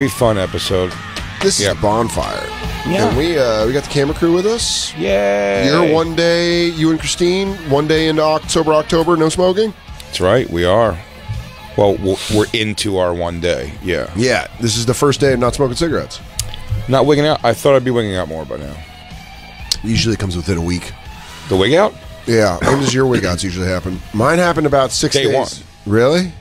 Be fun episode. This Yeah. is a bonfire. Yeah. And we uh, we got the camera crew with us. Yay! You're one day, you and Christine, one day into October, October, no smoking? That's right. We are. Well, we're into our one day. Yeah. Yeah. This is the first day of not smoking cigarettes. Not wigging out. I thought I'd be wigging out more by now. Usually comes within a week. The wig out? Yeah. When does your wig outs usually happen? Mine happened about six Day days. one. Really?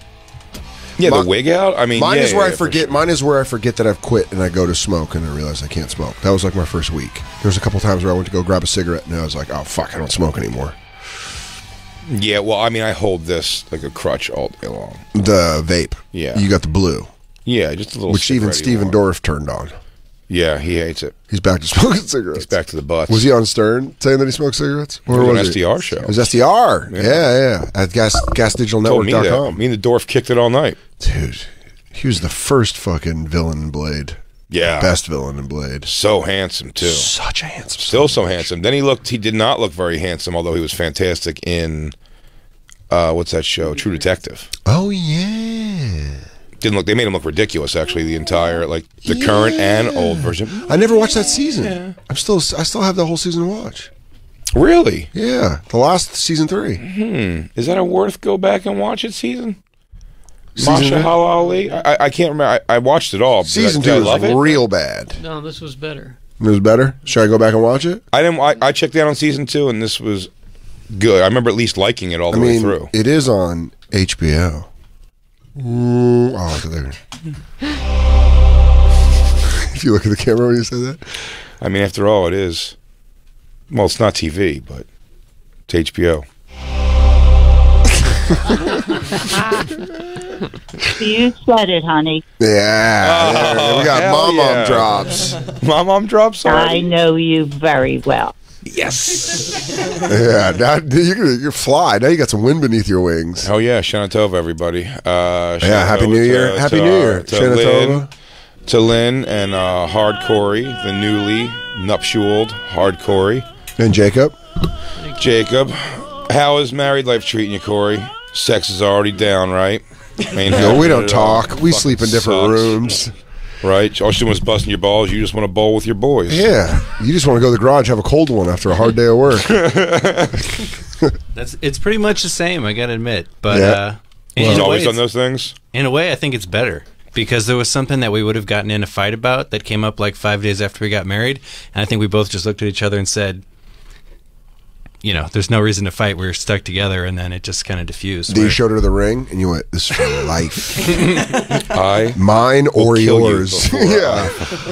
Yeah, My- the wig out. I mean, Mine yeah, is where yeah, I forget. Mine is where I forget that I've quit and I go to smoke and I realize I can't smoke. That was like my first week. There was a couple times where I went to go grab a cigarette and I was like, "Oh fuck, I don't smoke anymore." Yeah. Well, I mean, I hold this like a crutch all day long. The vape. Yeah. You got the blue, Yeah, just a little. which even Stephen. Dorff turned on. Yeah, he hates it. He's back to smoking cigarettes. He's back to the butts. Was he on Stern saying that he smoked cigarettes? Or was an was SDR show. It was SDR. Yeah, yeah. At gas Told me Me and the dwarf kicked it all night. Dude, he was the first fucking villain in Blade. Yeah. Best villain in Blade. So handsome too. Such a handsome. Still so handsome. Then he looked. He did not look very handsome, although he was fantastic in. Uh, what's that show? True Detective. Oh yeah. Didn't look. They made him look ridiculous. Actually, the entire like the current and old version. I never watched that season. I'm still I still have the whole season to watch. Really? Yeah, the last season three. Hmm. Is that a worth go back and watch it season? Season, Mahershala Ali. I, I can't remember. I, I watched it all. Season I two was it. real bad. No, this was better. It was better. Should I go back and watch it? I didn't. I, I checked out on season two, and this was good. I remember at least liking it all the I way through. it is on HBO. Ooh, oh, there. if you look at the camera when you say that, I mean, after all, it is. Well, it's not TV, but it's HBO. You said it, honey. yeah, there, we got Oh, mom mom yeah. drops. My mom drops I know you very well. Yes. Yeah, now you're you're fly. Now you got some wind beneath your wings. Oh yeah, Shana Tova, everybody. Uh, Yeah, Happy New Year. to- Happy to, New Year, to Shana Tova. Lynn, to Lynn and uh, Hard Corey, the newly nuptialed Hard Corey. And Jacob. Jacob, how is married life treating you, Corey? Sex is already down, right? Ain't No, we don't at all. talk. We sleep in different sucks. rooms. Right? All she was busting your balls. You just want to bowl with your boys. Yeah, you just want to go to the garage, have a cold one after a hard day of work. That's it's pretty much the same. I gotta admit, but Yeah. uh, in, He's a way, always done those things. in a way, I think it's better because there was something that we would have gotten in a fight about that came up like five days after we got married, and I think we both just looked at each other and said, "You know, there's no reason to fight. We're stuck together," and then it just kind of diffused. Then you where- showed her the ring, and you went, "This is for life, I mine or Will kill you yours." before yeah,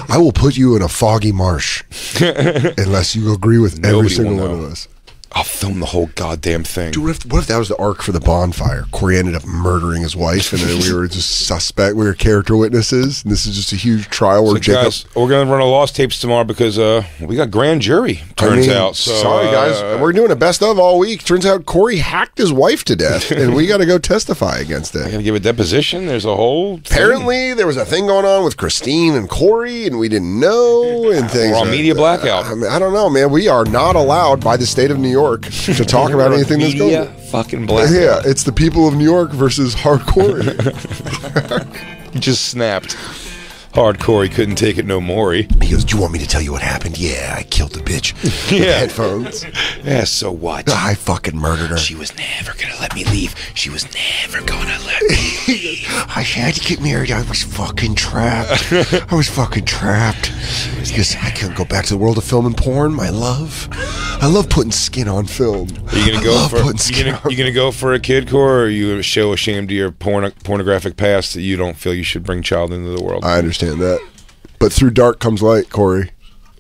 I will put you in a foggy marsh unless you agree with every Nobody single one know. of us. I'll film the whole goddamn thing. Dude, what if, what if that was the arc for the bonfire? Corey ended up murdering his wife, and then we were just suspect. We were character witnesses, and this is just a huge trial where Jacob. guys, we're gonna run a lost tapes tomorrow because uh, we got grand jury. I Turns mean, out. So, sorry guys, uh, we're doing a best of all week. Turns out Corey hacked his wife to death, and we got to go testify against I it. gotta give a deposition. There's a whole. thing. Apparently, there was a thing going on with Christine and Corey, and we didn't know. And things. We're on media blackout. I, mean, I don't know, man. We are not allowed by the state of New York to talk about anything that's going. media fucking black. Yeah, it's the people of New York versus hardcore. Just snapped. Hardcore. He couldn't take it no more. He. he goes, "Do you want me to tell you what happened? Yeah, I killed the bitch. Yeah. headphones. Yeah. So what? I fucking murdered her. She was never gonna let me leave. She was never gonna let me. I had to get married. I was fucking trapped. I was fucking trapped. Because I can't go back to the world of film and porn, my love. I love putting skin on film. Are you gonna I go love for? putting You gonna, on you gonna go for a kid core, or are you show ashamed of your porn, pornographic past that you don't feel you should bring child into the world? I understand that. But through dark comes light, Corey.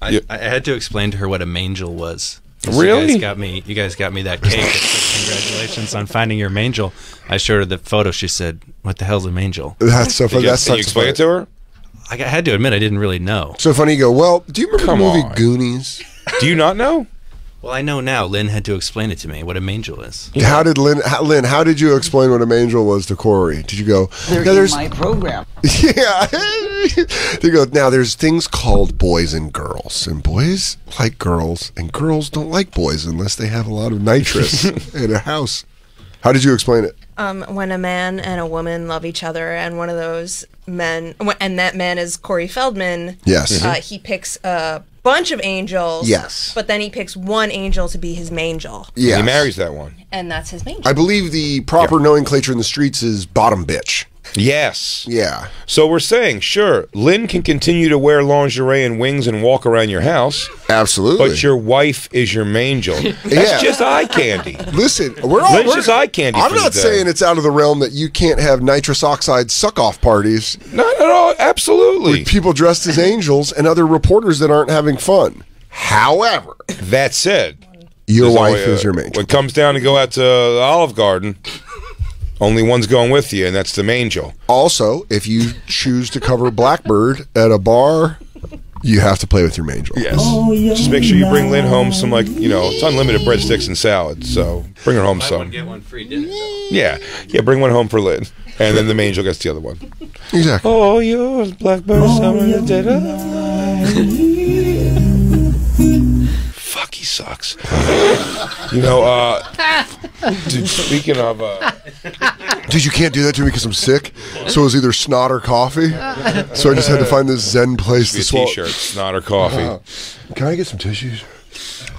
I, Yeah. I had to explain to her what a mangel was. Really? You guys got me. You guys got me that cake. Congratulations on finding your mangel. I showed her the photo. She said, "What the hell's a mangel?" That's so funny. you, That's did you explain it to her? I had to admit I didn't really know. So funny. You go. Well, do you remember Come the movie on. Goonies? Do you not know? Well, I know now. Lynn had to explain it to me what a mangel is. How did Lynn? How, Lynn, how did you explain what a mangel was to Corey? Did you go? They're "Yeah, in there's my program. Yeah. they go, now there's things called boys and girls, and boys like girls, and girls don't like boys unless they have a lot of nitrous in a house. How did you explain it? um, when a man and a woman love each other, and one of those men, and that man is Corey Feldman. Yes. Uh, he picks a bunch of angels. Yes. But then he picks one angel to be his mangel, Yeah. He marries that one. and that's his mangel. I believe the proper nomenclature in the streets is bottom bitch. Yes. Yeah. So we're saying, sure, Lynn can continue to wear lingerie and wings and walk around your house, Absolutely. but your wife is your mangel. That's Yeah. just eye candy. Listen, we're all. Lynn's we're- just eye candy I'm not saying it's out of the realm that you can't have nitrous oxide suck off parties, Not at all. Absolutely. With people dressed as angels, and other reporters that aren't having fun. However, That said, your wife uh, is your When angel. it comes down to go out to the Olive Garden, only one's going with you, and that's the mangel. Also, if you choose to cover Blackbird at a bar, you have to play with your angel. Yes. Just make sure you bring Lynn home some, like, you know, it's unlimited breadsticks and salad, so bring her home Buy some. one get one free dinner. Yeah. Yeah, bring one home for Lynn. And then the mangel gets the other one. Exactly. Oh, yours, Blackbird, summer the dead of Fuck, he sucks. you know, uh, dude, speaking of, uh, Dude, you can't do that to me because I'm sick. So it was either snot or coffee. So I just had to find this zen place to a swallow. t-shirt, snot or coffee. Can I get some tissues?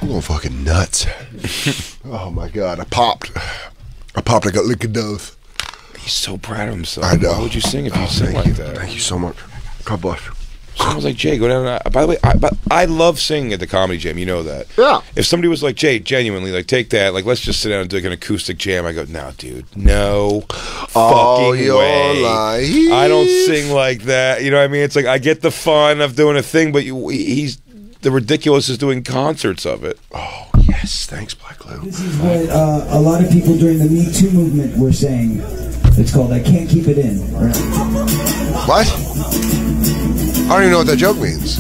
I'm going fucking nuts. oh my god, I popped. I popped. I got liquid oath. He's so proud of himself. I know. Why would you sing if you Oh, sing like you. that? Thank you so much. God bless. Someone's like, Jay, go down. And, by the way, I, but I love singing at the comedy jam. You know that. Yeah. If somebody was like, Jay, genuinely, like, take that. Like, let's just sit down and do like an acoustic jam. I go, no, dude, no All fucking your way. life. I don't sing like that. You know what I mean? It's like I get the fun of doing a thing, but you, he's the ridiculous is doing concerts of it. Oh yes, thanks, Black Lou. This is what uh, a lot of people during the Me Too movement were saying. It's called "I Can't Keep It In." Right? What? I don't even know what that joke means.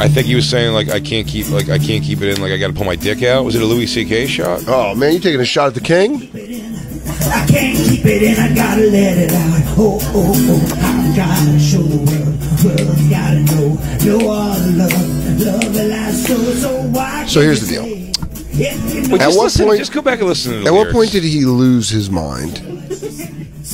I think he was saying like I can't keep like I can't keep it in. Like I got to pull my dick out. Was it a Louis C.K. shot? Oh man, you taking a shot at the king? I can't keep it in. I gotta let it out. Oh oh oh! I gotta show the world. World's gotta know. Know all the love, love that lasts so so. Why So here's the deal. Deal. Wait, At just what listen, point- Just go back and listen to the At what point did he lose his mind?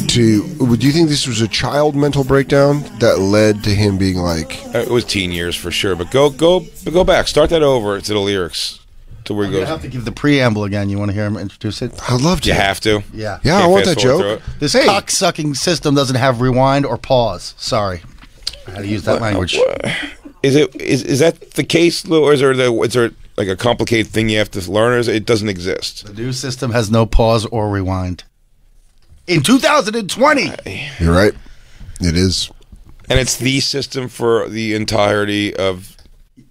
To do you think this was a child mental breakdown that led to him being like, Uh, It was teen years for sure. But go go go back. Start that over to the lyrics to where he You goes. have to give the preamble again. You want to hear him introduce it? "I loved You you"? have to. Yeah. Yeah, I Can't want that joke. This Hey. cock-sucking system doesn't have rewind or pause. Sorry. I had to use that language. Is it is is that the case, Lou, or is there the, is there like a complicated thing you have to learn, is it, it doesn't exist? The new system has no pause or rewind. In 2020, You're right. It is. And it's the system for the entirety of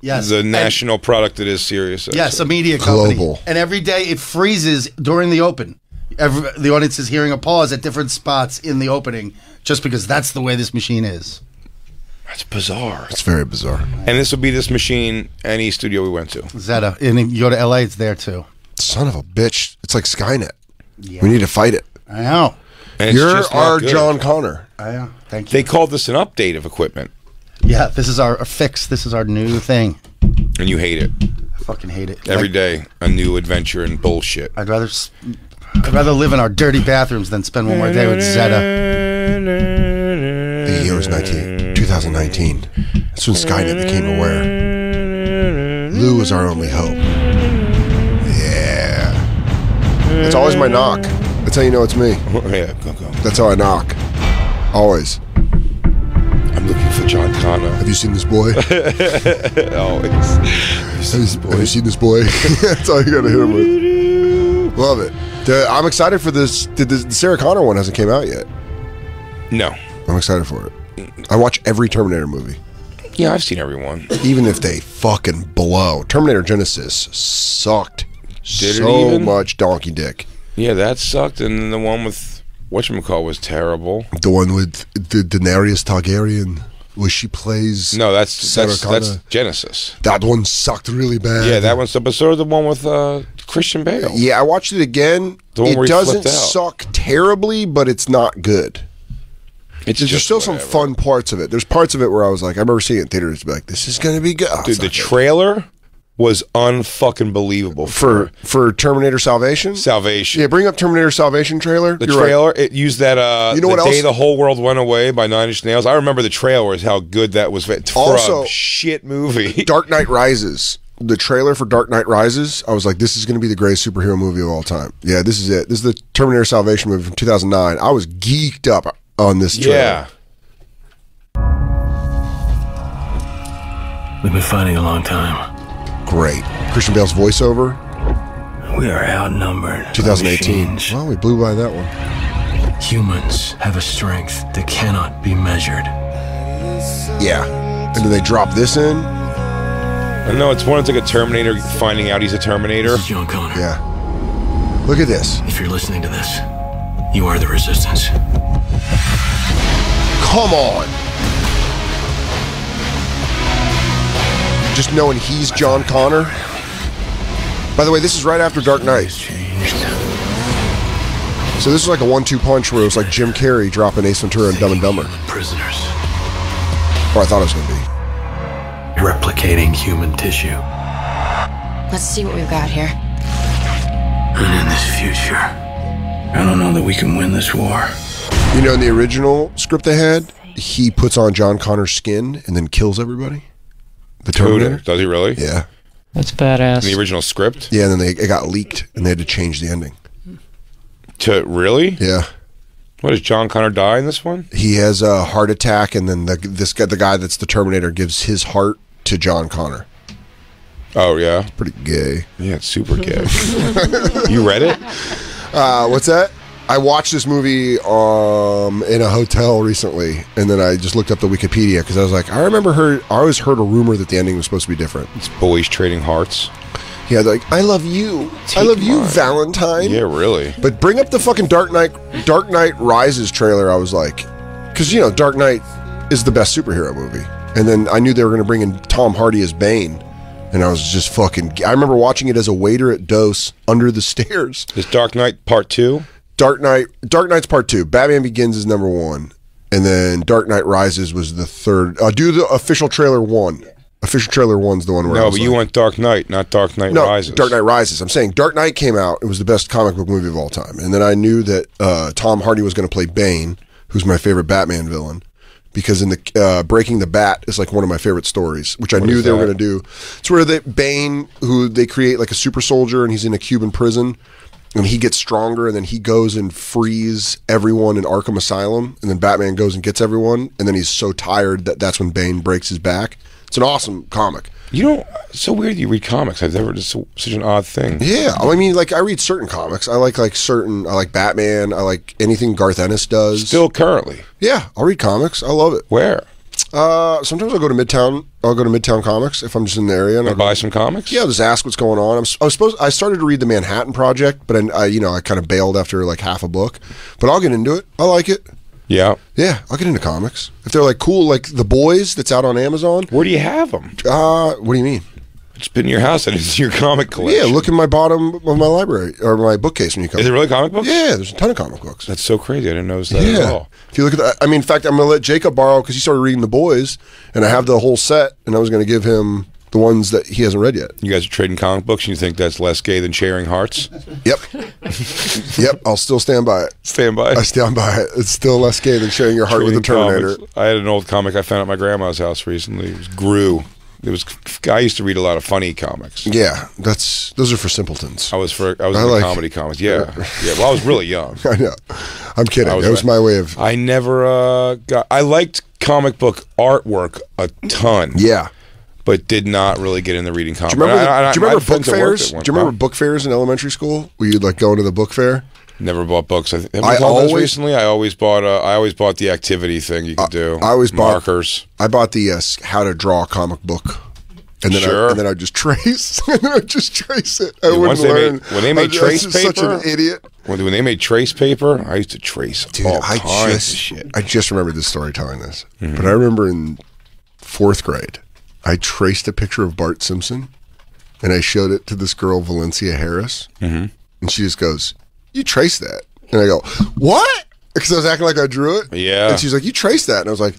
yes, the And- national product that is Sirius. yes, a media company, Global. and every day it freezes during the open. Every, the audience is hearing a pause at different spots in the opening, just because that's the way this machine is. That's bizarre. It's very bizarre. And this will be this machine any studio we went to. Zeta, and you go to LA, it's there too. Son of a bitch. It's like Skynet. We need to fight it. I know. And it's You're just not our good. John Connor. I know. Thank you. They called this an update of equipment, yeah, this is our fix. This is our new thing. and you hate it I fucking hate it. every Like, day. A new adventure and bullshit. I'd rather s- I'd rather live in our dirty bathrooms than spend one more day with Zeta. The year was 19, 2019. That's when Skynet became aware. Lou was our only hope. Yeah. It's always my knock. That's how you know it's me. Oh, yeah, go go. That's how I knock. Always. I'm looking for John Connor. Have you seen this boy? Always. Have you, have you seen this boy? That's all you gotta hit him with. Love it. I'm excited for this. The, the Sarah Connor one hasn't came out yet. No. I'm excited for it. I watch every Terminator movie, Yeah, I've seen everyone. even if they fucking blow. Terminator Genisys sucked Did it so much donkey dick. Yeah, that sucked. And then the one with whatchamacall was terrible. The one with the Daenerys Targaryen, where she plays. No, that's Sarah that's, Connor. that's Genisys. that one sucked really bad. Yeah, that one's but so did the one with uh, Christian Bale. Yeah, I watched it again. The one it where he doesn't suck terribly, but it's not good. It's There's just still some fun parts of it. There's parts of it where I was like, I remember seeing it in theaters, be like, this is gonna be good. Oh, Dude, the good. trailer was unfucking believable for for Terminator Salvation. Salvation. Yeah, bring up Terminator Salvation trailer. The You're right. trailer, it used that. Uh, You know the what day else? the whole world went away by Nine Inch Nails. I remember the trailer is how good that was for Also- a shit movie. Dark Knight Rises. The trailer for Dark Knight Rises, I was like, this is going to be the greatest superhero movie of all time. Yeah, this is it. This is the Terminator Salvation movie from 2009. I was geeked up on this trailer. yeah, We've been fighting a long time. Great. Christian Bale's voiceover, We are outnumbered. by 2018. Well, we blew by that one. Humans have a strength that cannot be measured. Yeah. And do they drop this in. I know it's one. It's like a Terminator finding out he's a Terminator. This is John Connor. Yeah. Look at this. If you're listening to this, you are the resistance. Come on. Just knowing he's John Connor. By the way, this is right after Dark Knight. Changed. So this is like a one-two punch where it was like Jim Carrey dropping Ace Ventura and Dumb and Dumber. Human prisoners. Or I thought it was going to be. Replicating human tissue. Let's see what we've got here. And in this future, I don't know that we can win this war. You know, in the original script they had, he puts on John Connor's skin and then kills everybody. The Terminator. Dude, does he really? Yeah. That's badass. In the original script? Yeah, and then they, it got leaked and they had to change the ending. To really? Yeah. What does John Connor die in this one? He has a heart attack and then the this guy the guy that's the Terminator gives his heart to John Connor. Oh yeah, Pretty gay. yeah, it's super gay. you read it? Uh, what's that? I watched this movie um, in a hotel recently, and then I just looked up the Wikipedia because I was like, I remember heard, I always heard a rumor that the ending was supposed to be different. It's boys trading hearts. Yeah, like I love you, I love you. Valentine. Yeah, really. But bring up the fucking Dark Knight, Dark Knight Rises trailer. I was like, because you know, Dark Knight is the best superhero movie, and then I knew they were going to bring in Tom Hardy as Bane, and I was just fucking. I remember watching it as a waiter at Dose under the stairs. This Dark Knight Part Two. Dark Knight, Dark Knight's part two. Batman Begins is number one, and then Dark Knight Rises was the third. Uh, do the official trailer one. Official trailer one's the one where I No, but you like- want Dark Knight, not Dark Knight no, Rises. Dark Knight Rises. I'm saying Dark Knight came out. It was the best comic book movie of all time. And then I knew that uh, Tom Hardy was going to play Bane, who's my favorite Batman villain, because in the uh, Breaking the Bat is like one of my favorite stories, which I knew they were going to do. It's where they Bane, who they create like a super soldier, and he's in a Cuban prison. And he gets stronger, and then he goes and frees everyone in Arkham Asylum, and then Batman goes and gets everyone, and then he's so tired that that's when Bane breaks his back. It's an awesome comic. You. It's so weird. You read comics. I've never. just such an odd thing. Yeah, I mean, like I read certain comics. I like like certain. I like Batman. I like anything Garth Ennis does. Still currently. yeah, I'll read comics. I love it. Where? Uh, sometimes I'll go to Midtown. I'll go to Midtown Comics if I'm just in the area. And I'll buy some comics. yeah, just ask what's going on. I'm, I was supposed. I started to read the Manhattan Project, but I, I you know, I kind of bailed after like half a book. But I'll get into it. I like it. Yeah. Yeah, I'll get into comics if they're like cool, like The Boys that's out on Amazon. Where do you have them? Uh, what do you mean? It's been in your house and it's your comic collection. Yeah, look in my bottom of my library or my bookcase when you come. Is it really comic books? Yeah, there's a ton of comic books. That's so crazy. I didn't notice that at Yeah. all. If you look at that, I mean, in fact, I'm going to let Jacob borrow because he started reading The Boys, and I have the whole set, and I was going to give him the ones that he hasn't read yet. You guys are trading comic books and you think that's less gay than sharing hearts? Yep. yep. I'll still stand by it. Stand by. I stand by it. It's still less gay than sharing your heart with the Trading Terminator. comics. I had an old comic I found at my grandma's house recently. It was Groo. It was. I used to read a lot of funny comics. Yeah, that's those are for simpletons. I was for. I was I into like- comedy comics. Yeah, yeah. Well, I was really young. I know. I'm kidding. Was that was my way of. I never uh, got. I liked comic book artwork a ton. Yeah. but did not really get into reading comics. Do you remember? I- I- I- do you remember book fairs? Do you remember book fairs in elementary school where you'd like go into the book fair? Never bought books. I, I bought always- recently. I always bought. Uh, I always bought the activity thing you could do. I always bought markers. I bought the uh, how to draw a comic book. And then, Sure. I, and then I just trace, and then I just trace it. I wouldn't they learn. made- when they made I, I trace was such an paper- idiot. When, when they made trace paper, I used to trace Dude, all I kinds just, of shit. I just remembered this story telling this, Mm-hmm. but I remember in fourth grade, I traced a picture of Bart Simpson, and I showed it to this girl Valencia Harris, Mm-hmm. and she just goes, "You traced that?" And I go, "What?" because I was acting like I drew it. Yeah. And she's like, "You traced that," and I was like,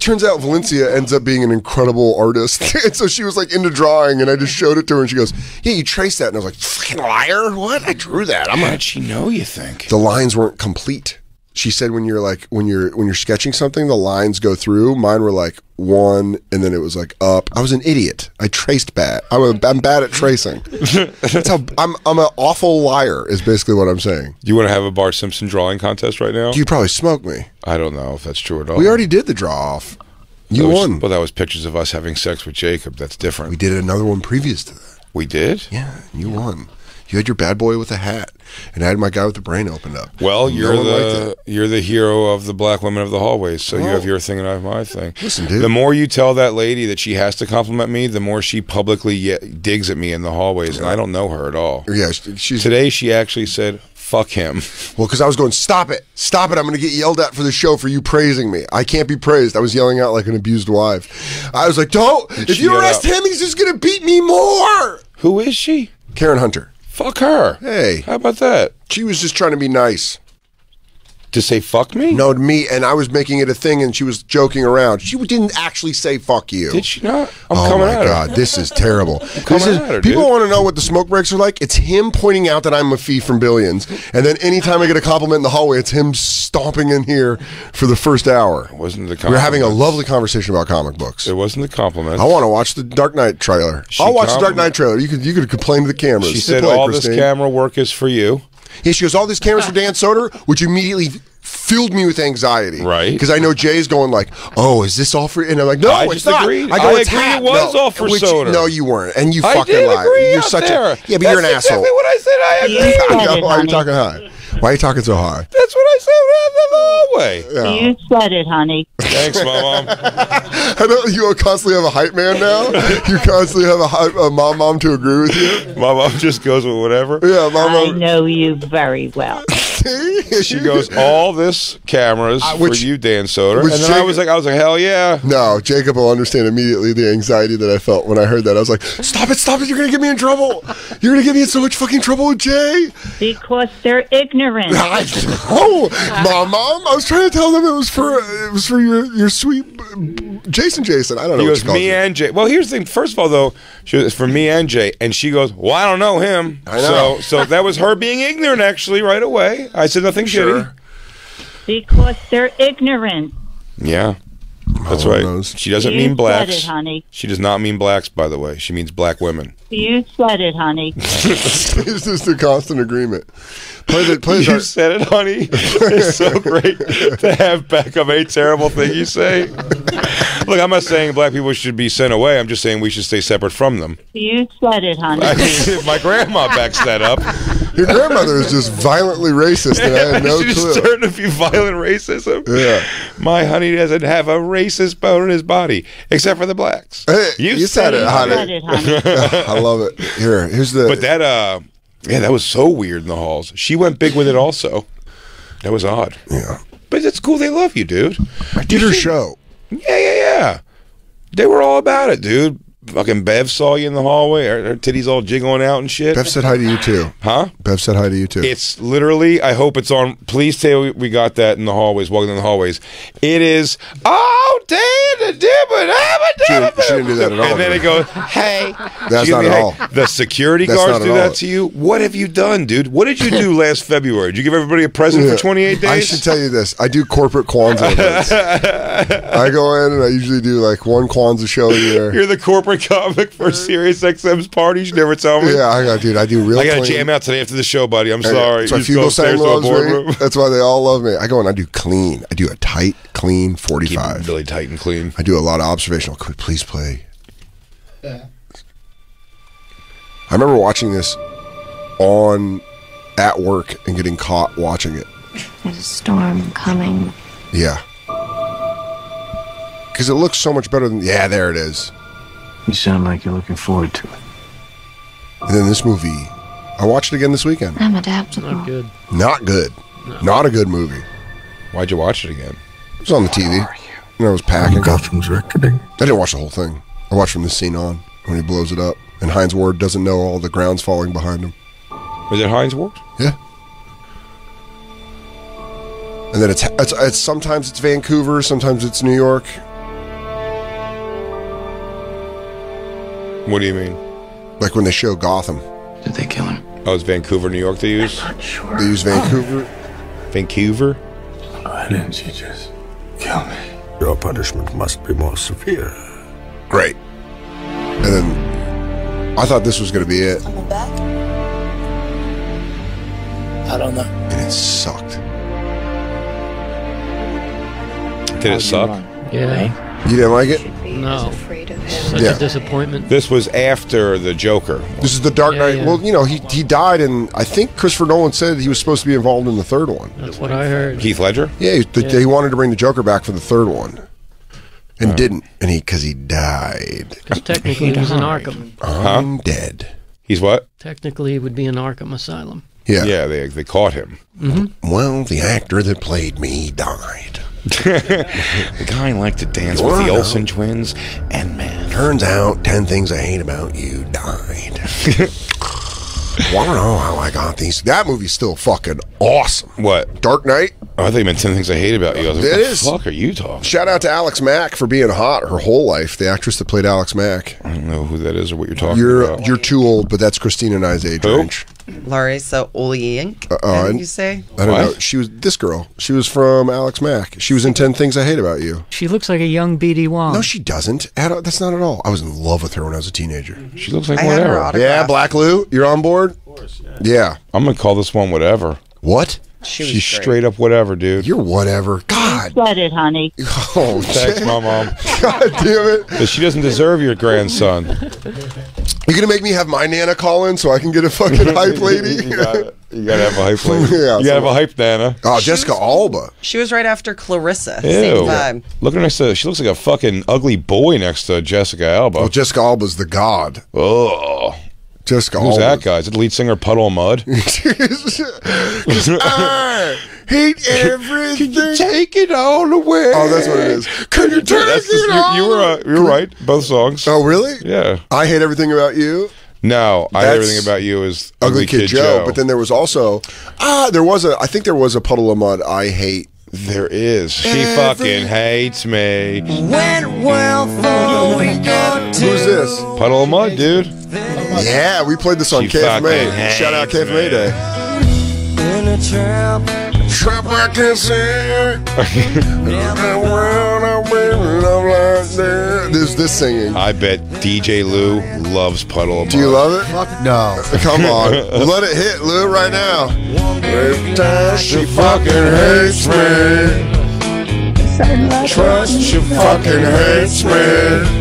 "Turns out Valencia ends up being an incredible artist." and so she was like into drawing, and I just showed it to her, and she goes, "Yeah, you traced that," and I was like, "Fucking liar! What? I drew that. I'm How not." did she know? You think? The lines weren't complete. She said when you're like when you're when you're sketching something, the lines go through. Mine were like one, and then it was like up. I was an idiot. I traced bad. I'm a, I'm bad at tracing. That's how I'm. I'm an awful liar. Is basically what I'm saying. You want to have a Bart Simpson drawing contest right now? You probably smoke me. I don't know if that's true at all. We already did the draw off. You was- won. Well, that was pictures of us having sex with Jacob. That's different. We did another one previous to that. We did? Yeah, you won. You had your bad boy with a hat, and I had my guy with the brain opened up. Well, you're the you're the hero of the black women of the hallways. So you Oh. have your thing and I have my thing. Listen, dude. The more you tell that lady that she has to compliment me, the more she publicly digs at me in the hallways, and I don't know her at all. Yeah, she's Today she actually said, "Fuck him." well because I was going, stop it, stop it. I'm going to get yelled at for the show for you praising me. I can't be praised. I was yelling out like an abused wife. I was like, don't. And If you arrest him, he's just going to beat me more. Who is she? Karen Hunter. Fuck her. Hey, How about that? she was just trying to be nice. To say fuck me? No, to me, and I was making it a thing, and she was joking around. She didn't actually say "fuck you." Did she not? I'm oh coming my at her. god, this is terrible. This is, her, people want to know what the smoke breaks are like. It's him pointing out that I'm Mafee from billions, and then anytime I get a compliment in the hallway, it's him stomping in here for the first hour. It wasn't the We're having a lovely conversation about comic books. It wasn't the compliment. I want to watch the Dark Knight trailer. She I'll watch the Dark Knight trailer. You could you could complain to the cameras. She said play, all this camera work is for you. Yeah, she goes, all these cameras for Dan Soder, which immediately filled me with anxiety. Right. Because I know Jay's going like, oh, is this all for? And I'm like, no, I it's not. agreed. I go, I it's agreed half. it was no, all for which- Soder. No, you weren't, and you I fucking did lied. You're out such there. a yeah, but you're an That's asshole. exactly what I said. I agree. You I know, it, why are you talking high? Why are you talking so hard? That's what I said in the hallway. Yeah. You said it, honey. Thanks, mom. I know you constantly have a hype man now. you constantly have a, hype, a mom mom to agree with you. My mom just goes with whatever. Yeah, mom I know you very well. She goes, all this cameras Uh, which- for you, Dan Soder. And then I was like, I was like, hell yeah. No, Jacob will understand immediately the anxiety that I felt when I heard that. I was like, "Stop it! Stop it! You're gonna get me in trouble! You're gonna get me in so much fucking trouble with Jay." Because they're ignorant. I know, mom, mom. I was trying to tell them it was for it was for your your sweet Jason. Jason, I don't know. He what goes, me and Jay. Well, here's the thing. First of all, though, she was for me and Jay, and she goes, "Well, I don't know him." I know. So, so that was her being ignorant, actually, right away. I said nothing Sure. Because they're ignorant. Yeah, that's one right. knows. She doesn't You mean said it, honey. She does not mean blacks, by the way. She means black women. You said it, honey. it's just a constant agreement. Play the play the You dark- said it, honey. It's so great to have back up a terrible thing you say. Look, I'm not saying black people should be sent away. I'm just saying we should stay separate from them. You said it, honey. I mean, my grandma backs that up. Your grandmother is just violently racist, and I had no she clue. just turned to be violent racism. Yeah. My honey doesn't have a racist bone in his body, except for the blacks. Hey, you said it, honey. said it, honey. I love it. Here, here's the. But that, uh, yeah, that was so weird in the halls. She went big with it also. That was odd. yeah, But it's cool. They love you, dude. I did her show. Yeah, yeah, yeah. They were all about it, dude. Fucking Bev saw you in the hallway. Her, her titties all jiggling out and shit. Bev said hi to you too. huh? Bev said hi to you too. It's literally. I hope it's on. Please say we, we got that in the hallways. Walking in the hallways. It is. Oh, damn the She didn't- she didn't do that at all, And then it goes, hey. That's not at "Hey." all. The security That's guards do all. that to you. What have you done, dude? What did you do last February? Did you give everybody a present Yeah. for 28 days? I should tell you this. I do corporate Kwanzaa. I go in and I usually do like one Kwanzaa show a year. You're the corporate comic for Sirius XM's party. You never tell me. Yeah, I got, dude. I do real. I gotta clean. jam out today after the show, buddy. I'm sorry. That's why You just Sang upstairs to a loves me. That's why they all love me. I go and I do clean. I do a tight, clean Keep it forty-five. really tight and clean. I do a lot of observational. Could we please play? I remember watching this on at work and getting caught watching it. There's a storm coming. Yeah. Because it looks so much better than. Yeah, there it is. You sound like you're looking forward to it. And then this movie, I watched it again this weekend. I'm adaptable. Good. Not good. Not a good movie. Why'd you watch it again? It was on the TV. And I was packing. Gotham's reckoning. I didn't watch the whole thing. I watched from the scene on when he blows it up. And Hines Ward doesn't know all the ground's falling behind him. Was it Hines Ward? Yeah. and then it's, it's it's sometimes it's Vancouver, sometimes it's New York. What do you mean? Like when they show Gotham, Did they kill him? Oh, it's Vancouver, New York. They use Not sure. they use Vancouver. Vancouver. Oh, why didn't you just kill me? Your punishment must be more severe. Great. And then I thought this was going to be it, I don't know. and it sucked. Did it suck? Yeah. You didn't like it? No. Such Yeah. a disappointment. This was after the Joker. This is the Dark Yeah, Knight. yeah. Well, you know, he he died, and I think Christopher Nolan said he was supposed to be involved in the third one. That's what I heard. Heath Ledger. Yeah, he, the, Yeah. he wanted to bring the Joker back for the third one, and uh. didn't, and he because he died. Because technically he was in Arkham. Uh-huh. I'm dead. He's what? Technically he would be in Arkham Asylum. Yeah. Yeah, they they caught him. Mm-hmm. Well, the actor that played me died. The guy liked to dance with with the Olsen twins and man. Turns out, ten things I hate about you died. Want to know how I got these? That movie's still fucking awesome. What? Dark Knight. Oh, I thought you meant ten things I hate about you. I was like, It what is. the fuck are you talking? Shout out to Alex Mack for being hot her whole life. The actress that played Alex Mack. I don't know who that is or what you're talking You're about. you're too old, but that's Christina and I's age Who? range. Larisa Oleynik. Uh, uh, do you say? I don't What? know. She was this girl. She was from Alex Mack. She was in Ten Things I Hate About You. She looks like a young BD Wong. No, she doesn't. At all- That's not at all. I was in love with her when I was a teenager. She looks like I had her whatever. autograph. Yeah, Black Lou, you're on board. Of course, Yeah. I'm gonna call this one whatever. What? She was She's great. straight up whatever, dude. You're whatever. God. Said it, honey. Oh, oh, Thanks, my mom. God damn it. But she doesn't deserve your grandson. You're gonna make me have my Nana call in so I can get a fucking hype lady? you, gotta, you gotta have a hype lady. Yeah, you gotta so- have a hype nana. oh, Jessica Alba. She was right after Clarissa. Ew. Same vibe. Look at her next to. She looks like a fucking ugly boy next to Jessica Alba. Well, Jessica Alba's the god. oh, Jessica who's Alba. that guy? Is it the lead singer Puddle of Mudd? I hate everything. Can you Take it all away. Oh, that's what it is. Can you take That's it all? you were uh, you were right. Both songs. Oh, really? Yeah. I hate everything about you. No, I That's everything about you is Ugly Kid, Joe. But then there was also ah, there was a. I think there was a puddle of Mudd. I hate. There is. She fucking hates me. Who's this? Puddle of Mudd, dude. Yeah, we played this on She KFMA. Shout out hates KFMA me. Day. Trap I can see. There's this singing. I bet DJ Lou loves Puddle of Mudd. Do you love it? No. Come on. Let it hit, Lou, right now. Every time she fucking hates me. Trust she fucking hates me.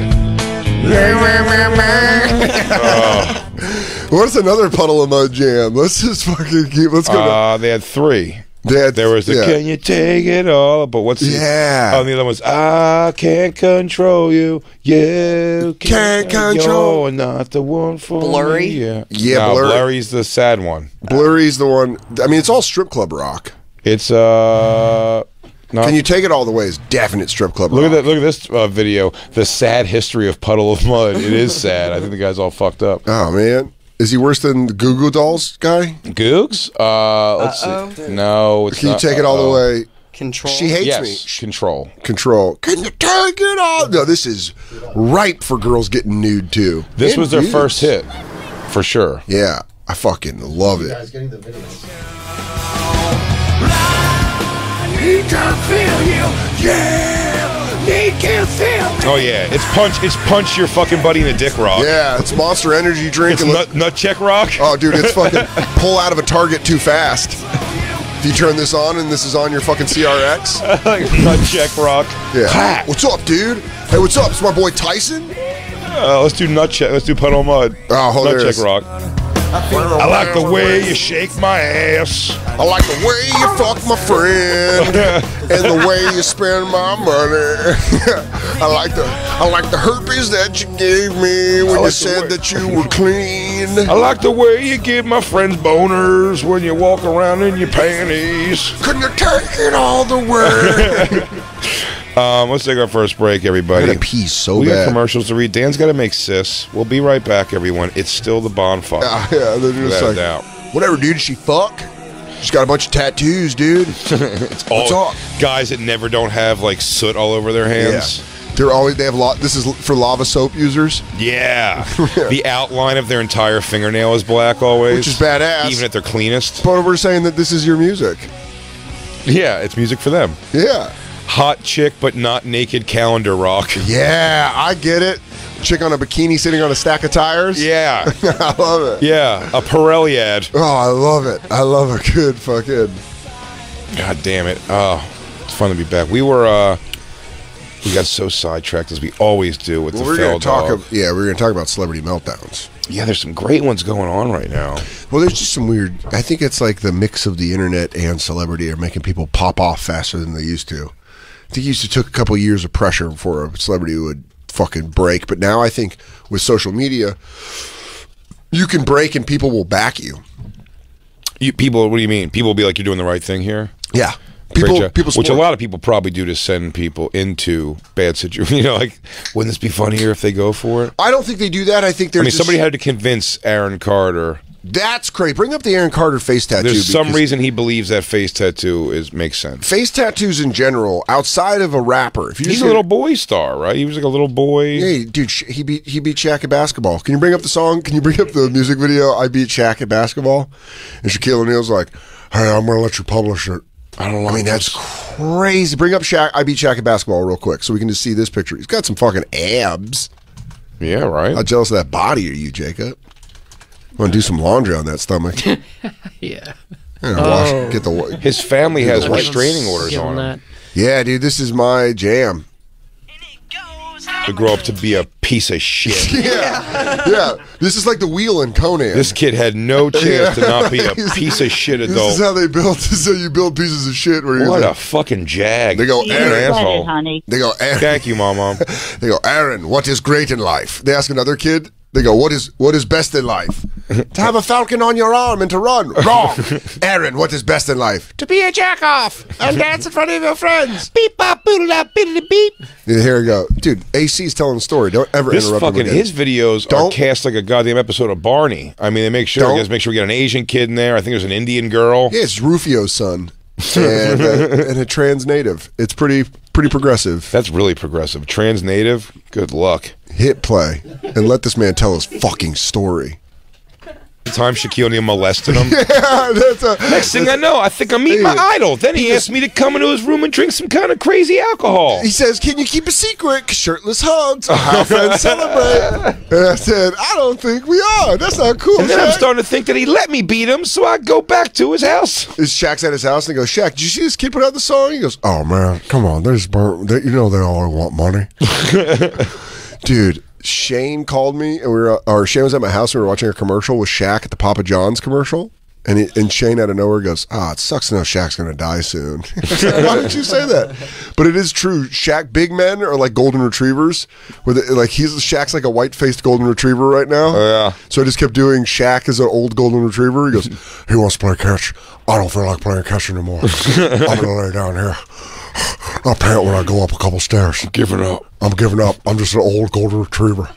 What's another puddle of Mudd jam? Let's just fucking keep. Let's go. to- Uh, they had three. They had- There was the yeah. "Can you take it all?" But what's the, Yeah. Oh, the other one was "I can't control you. You Can't control- You're not the one for Blurry? me." Yeah, Yeah, no, Blurry. Blurry's the sad one. Blurry's the one. I mean, it's all strip club rock. It's uh. No. Can you take it all the way? Is definite strip club Look rock. at that! Look at this uh, video. The sad history of Puddle of Mudd. It is sad. I think the guy's all fucked up. Oh man, is he worse than the Goo Goo Dolls guy? Googs? Uh, let's Uh-oh. see. No, it's Can you not- take it all the uh-oh. way? Control. She hates Yes, me. control. Control. Can you take it all? No, this is ripe for girls getting nude too. This And was their dudes. first hit, for sure. Yeah, I fucking love it. The videos. Oh yeah, it's punch. It's punch your fucking buddy in the dick rock. Yeah, it's Monster Energy drink. It's and nut, nut check rock. Oh, dude, it's fucking pull out of a Target too fast. If you turn this on and this is on your fucking CRX, nut check rock. yeah. Ha! What's up, dude? Hey, what's up? It's my boy Tyson. Uh, let's do nut check. Let's do puddle mud. Oh, nut hilarious. check rock. I like the way you shake my ass. I like the way you fuck my friend and the way you spend my money. I like the I like the herpes that you gave me when you like the said that you were clean. I like the way you give my friends boners when you walk around in your panties. Couldn't you take it all the way? Um, let's take our first break, everybody. I gotta pee so we bad. got commercials to read. Dan's got to make sis. We'll be right back, everyone. It's still the bonfire. Ah, yeah, they're just Without a like, doubt. whatever, dude. She fuck. She's got a bunch of tattoos, dude. it's all What's up? guys that never don't have like soot all over their hands. They're always they have a lot. This is for lava soap users. Yeah. the outline of their entire fingernail is black always. Which is badass. Even at their cleanest. But we're saying that this is your music. Yeah, it's music for them. Yeah. Hot chick, but not naked calendar rock. Yeah, I get it. Chick on a bikini sitting on a stack of tires. Yeah. I love it. Yeah, a Pirelli ad. Oh, I love it. I love a good fucking. God damn it. Oh, it's fun to be back. We were, uh, we got so sidetracked as we always do with Well, the we're gonna talk. ab- yeah, we're gonna talk about celebrity meltdowns. Yeah, there's some great ones going on right now. Well, there's just some weird. I think it's like the mix of the internet and celebrity are making people pop off faster than they used to. I think it used to took a couple years of pressure before a celebrity would fucking break, but now I think with social media, you can break and people will back you. You people, what do you mean? People will be like, you're doing the right thing here. Yeah, people, people, which a lot of people probably do to send people into bad situations. You know, like, wouldn't this be funnier if they go for it? I don't think they do that. I think I mean, just- somebody had to convince Aaron Carter. That's great. Bring up the Aaron Carter face tattoo. There's some reason he believes that face tattoo is makes sense. face tattoos in general, outside of a rapper. If you He's a little boy star, right? He was like a little boy. Hey, dude, he beat he beat Shaq at basketball. Can you bring up the song? Can you bring up the music video? I beat Shaq at basketball, and Shaquille O'Neal's like, "Hey, I'm gonna let you publish it." I don't know. I mean, that's crazy. Bring up Shaq. I beat Shaq at basketball real quick, so we can just see this picture. He's got some fucking abs. Yeah, right. How jealous of that body are you, Jacob? Want to do some laundry on that stomach? yeah. Yeah, wash, oh. get the. His family has Give him- restraining orders give him on him. that. Yeah, dude, this is my jam. To grow up to be a piece of shit. Yeah, yeah. This is like the wheel in Conan. This kid had no chance to not be a piece of shit This adult. is how they built. This is how you build pieces of shit. Where you're What like, a fucking jag. They go, What an Aaron. asshole. honey. They go, Aaron. Thank you, mom, mom. They go, Aaron, what is great in life? They ask another kid. They go, what is what is best in life? to have a falcon on your arm and to run. Wrong. Aaron, what is best in life? To be a jack off and dance in front of your friends. Beep bop boodle da biddly beep. Yeah, here we go, dude. AC's telling the story. Don't ever This interrupt him fucking again. his videos Don't- cast like a goddamn episode of Barney. I mean, they make sure Don't- guys make sure we get an Asian kid in there. I think there's an Indian girl. Yeah, it's Rufio's son and, uh, and a trans native. It's pretty pretty progressive. That's really progressive. Trans native. Good luck. Hit play and let this man tell his fucking story. Time Shaquille O'Neal molested him. Yeah, that's a, Next thing I know, I think I'm meeting my idol. Then he, he asked me to come into his room and drink some kind of crazy alcohol. He says, "Can you keep a secret? Shirtless hugs, how friends celebrate." And I said, "I don't think we are. That's not cool." And then I'm starting to think that he let me beat him, so I go back to his house. Is Shaq's at his house and he goes, "Shaq, did you see this kid put out the song?" He goes, "Oh man, come on, there's you know they all want money." Dude, Shane called me and we were, or Shane was at my house. and We were watching a commercial with Shaq at the Papa John's commercial. And, he, and Shane out of nowhere goes, Ah, it sucks to know Shaq's going to die soon. Why did you say that? But it is true. Shaq big men are like golden retrievers. Where the, like he's Shaq's like a white faced golden retriever right now. Oh, yeah. So I just kept doing Shaq as an old golden retriever. He goes, He wants to play catch. I don't feel like playing catch anymore. I'm going to lay down here. I pant when I go up a couple stairs. Giving up. I'm giving up. I'm just an old golden retriever.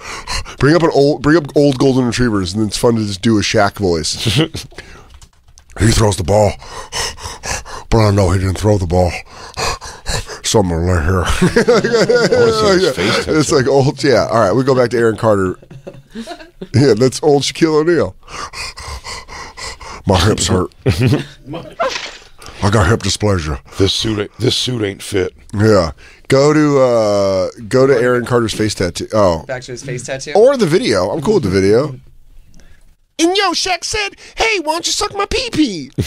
Bring up an old, bring up old golden retrievers, and it's fun to just do a Shaq voice. he throws the ball, but I know he didn't throw the ball. So I'm gonna lay here. Oh, his it's like old, yeah. All right, we go back to Aaron Carter. Yeah, that's old Shaquille O'Neal. My hips hurt. I got hip dysplasia. This suit, ain't, this suit ain't fit. Yeah. Go to uh go to Aaron Carter's face tattoo. Oh. Back to his face tattoo. Or the video. I'm cool with the video. And yo, Shaq said, "Hey, why don't you suck my pee pee?"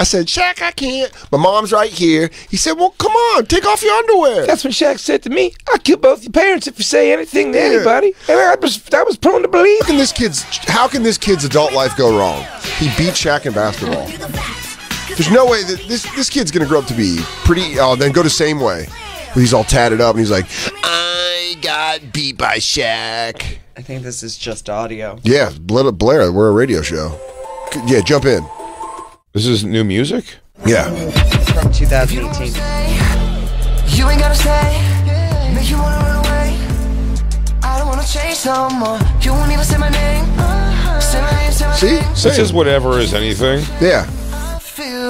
I said, "Shaq, I can't. My mom's right here." He said, "Well, come on, take off your underwear." That's what Shaq said to me. I kill both your parents if you say anything to Yeah. anybody. And I was, I was prone to believe. How can this kid's How can this kid's adult life go wrong? He beat Shaq in basketball. There's no way that this this kid's gonna grow up to be pretty. Oh, then go the same way. He's all tatted up and he's like, "I got beat by Shaq." I think this is just audio. Yeah, Blair, Blair, we're a radio show. Yeah, jump in. This is new music. Yeah. From 2018. You ain't gotta stay. Make you wanna run away. I don't wanna change no more. You won't even say my name. Say my name, say my See, name. This is whatever is anything. Yeah.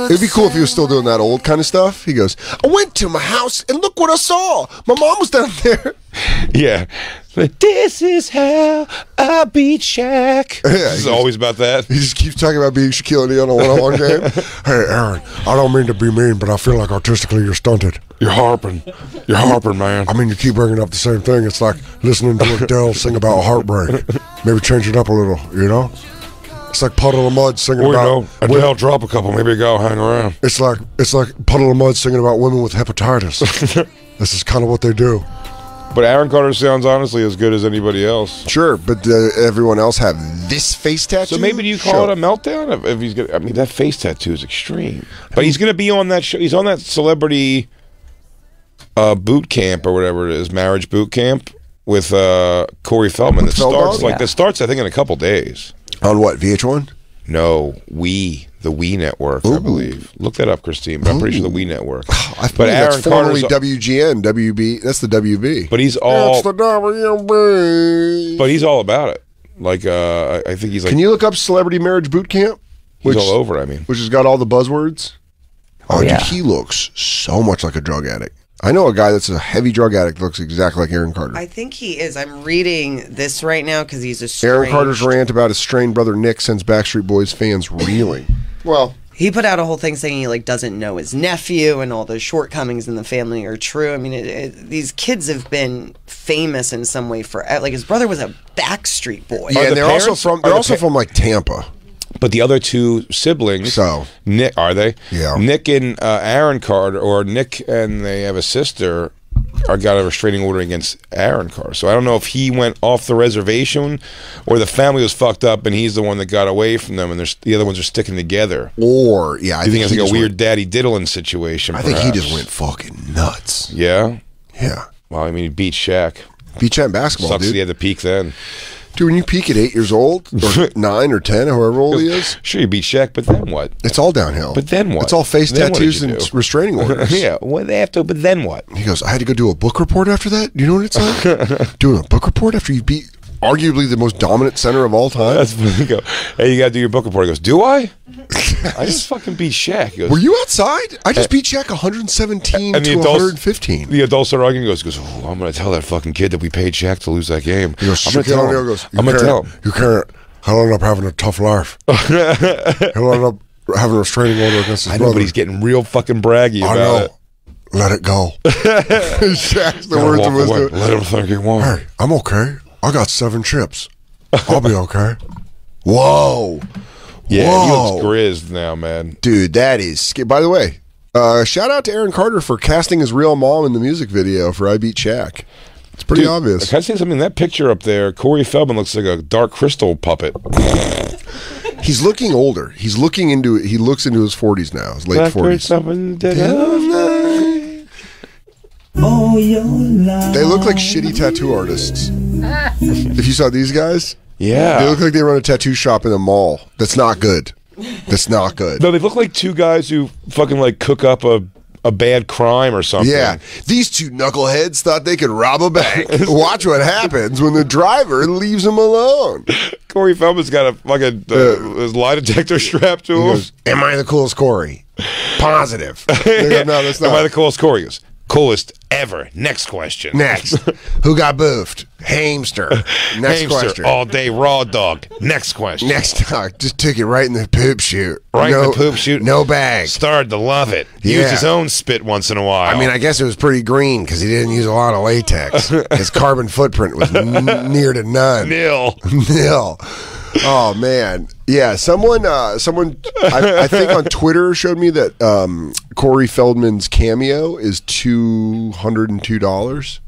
Feel It'd be cool if he was still doing that old kind of stuff. He goes, I went to my house and look what I saw. My mom was down there. Yeah. But this is how I beat Shaq. Yeah, it's always about that. He just keeps talking about being Shaquille O'Neal in a one-on-one game. hey, Aaron, I don't mean to be mean, but I feel like artistically you're stunted. You're harping. You're harping, man. I mean, you keep bringing up the same thing. It's like listening to Adele sing about heartbreak. Maybe change it up a little, you know? It's like Puddle of Mudd singing Or, you about. know, Adele, drop a couple. Maybe go hang around. It's like it's like Puddle of Mudd singing about women with hepatitis. this is kind of what they do. But Aaron Carter sounds honestly as good as anybody else. Sure, but uh, everyone else have this face tattoo. So maybe do you call Sure. it a meltdown if, if he's gonna? I mean, that face tattoo is extreme. But he's gonna be on that show. He's on that celebrity uh, boot camp or whatever it is, marriage boot camp with uh, Corey Feldman. That Feldman? starts like Yeah. that starts I think in a couple days. On what VH1? No, we the We Network, I believe. Look that up, Christine. But I'm pretty sure the We Network. I but that's formerly Carter's- WGN, WB. That's the WB. But he's all. That's the WB. But he's all about it. Like uh, I I think he's like Can you look up Celebrity Marriage Boot Camp? he's all over. I mean, which has got all the buzzwords. Oh, yeah. dude, he looks so much like a drug addict. I know a guy that's a heavy drug addict looks exactly like Aaron Carter. I think he is. I'm reading this right now because he's a Aaron Carter's rant about his strained brother Nick sends Backstreet Boys fans reeling. Well, He put out a whole thing saying he like doesn't know his nephew and all the shortcomings in the family are true. I mean, it, it, these kids have been famous in some way for like his brother was a Backstreet Boy. yeah, Are and they're also from they're the also pa- from like Tampa. But the other two siblings. So Nick are they? Yeah. Nick and uh, Aaron Carter, or Nick and they have a sister, are got a restraining order against Aaron Carter. So I don't know if he went off the reservation, or the family was fucked up and he's the one that got away from them, and there's the other ones are sticking together. Or yeah, I you think, think it's like a weird went- daddy diddling situation? I think he just went fucking nuts. Yeah. Yeah. Well, I mean, he beat Shaq. Beat Shaq basketball, Sucks dude. he had to peak then. Dude, when you peak at eight years old, or nine or ten, or however old he is, Sure, you beat Shaq, but then what? it's all downhill. But then what? It's all face Then tattoos and do? restraining orders. yeah. What they have to? But then what? He goes, I had to go do a book report after that. Do you know what it's like? Doing a book report after you beat arguably the most dominant center of all time. That's when you go. Hey, you got to do your book report. He goes, Do I? I just fucking beat Shaq. He goes, Were you outside? I just eh. beat Shaq 117 And the to adults- 115. The adults are arguing. He goes, goes oh, I'm going to tell that fucking kid that we paid Shaq to lose that game. He goes, I'm going to tell him. goes, I'm going to tell him. You can't. He'll end up having a tough life. He'll end up having a restraining order against his I know, brother. but he's getting real fucking braggy I about know. it. Let it go. Shaq's the words of wisdom. Let him think he won. Hey, I'm okay. I got seven chips. I'll be okay. Whoa. Yeah, Whoa. he looks grizzed now, man. Dude, that is. sc- By the way, uh, shout out to Aaron Carter for casting his real mom in the music video for I Beat Shaq. It's pretty Dude, obvious. Can I say something? That picture up there, Corey Feldman looks like a dark crystal puppet. He's looking older. He's looking into He looks into his 40s now, his late Blackbird 40s. something dead of night. All your life. They look like shitty tattoo artists. if you saw these guys, Yeah. they look like they run a tattoo shop in a mall. That's not good. That's not good. No, they look like two guys who fucking like cook up a, a bad crime or something. Yeah, these two knuckleheads thought they could rob a bank. Watch what happens when the driver leaves them alone. Corey Feldman's got a fucking uh, his lie detector strapped to him. goes, "Am I the coolest Corey?" Positive. Go, no, that's not. Am I the coolest Corey? He goes, coolest ever. Next question. Next, who got boofed? Hamster. Next Hamster, question. all day raw dog. Next question. Next dog just took it right in the poop chute. Right no, in the poop chute. No bag. Started to love it. Yeah. Used his own spit once in a while. I mean, I guess it was pretty green because he didn't use a lot of latex. His carbon footprint was near to none. nil. Nil. Oh man, yeah. Someone, uh, someone, I, I think on Twitter showed me that um, Corey Feldman's cameo is two hundred and two dollars.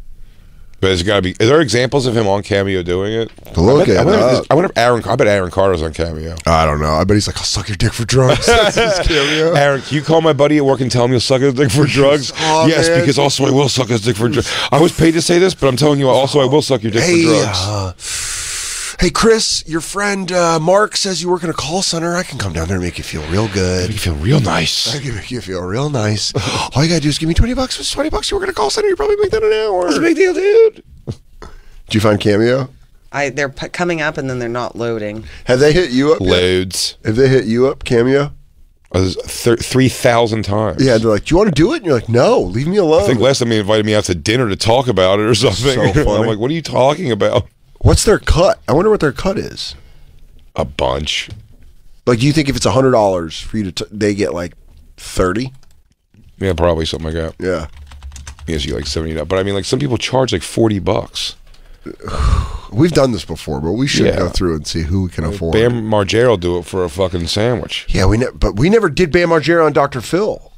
But there's got to be. Are there examples of him on Cameo doing it? Look I bet, I wonder, if. I wonder if Aaron. I bet Aaron Carter's on Cameo. I don't know. I bet he's like, I'll suck your dick for drugs. That's his cameo. Aaron, can you call my buddy at work and tell him you'll suck his dick for drugs? Oh, yes, man. because also I will suck his dick for drugs. I was paid to say this, but I'm telling you, also I will suck your dick Hey, for drugs. uh, hey, Chris, your friend uh, Mark says you work in a call center. I can come down there and make you feel real good. Make you feel real nice. I can make you feel real nice. All you gotta do is give me twenty bucks. It's twenty bucks. You work in a call center. You probably make that an hour. What's a big deal, dude? Did you find cameo? I they're p- coming up and then they're not loading. Have they hit you up? yet? Loads. Have they hit you up, cameo? Uh, thir- Three thousand times. Yeah, they're like, "Do you want to do it?" And you're like, "No, leave me alone." I think last time he invited me out to dinner to talk about it or something. So funny. I'm like, what are you talking about? What's their cut? I wonder what their cut is. A bunch. Like, do you think if it's hundred dollars for you to, t- they get like thirty? Yeah, probably something like that. Yeah. Yes, you like seventy. But I mean, like some people charge like forty bucks. We've done this before, but we should Yeah. go through and see who we can afford. Bam Margera will do it for a fucking sandwich. Yeah, we ne- but we never did Bam Margera on Dr. Phil.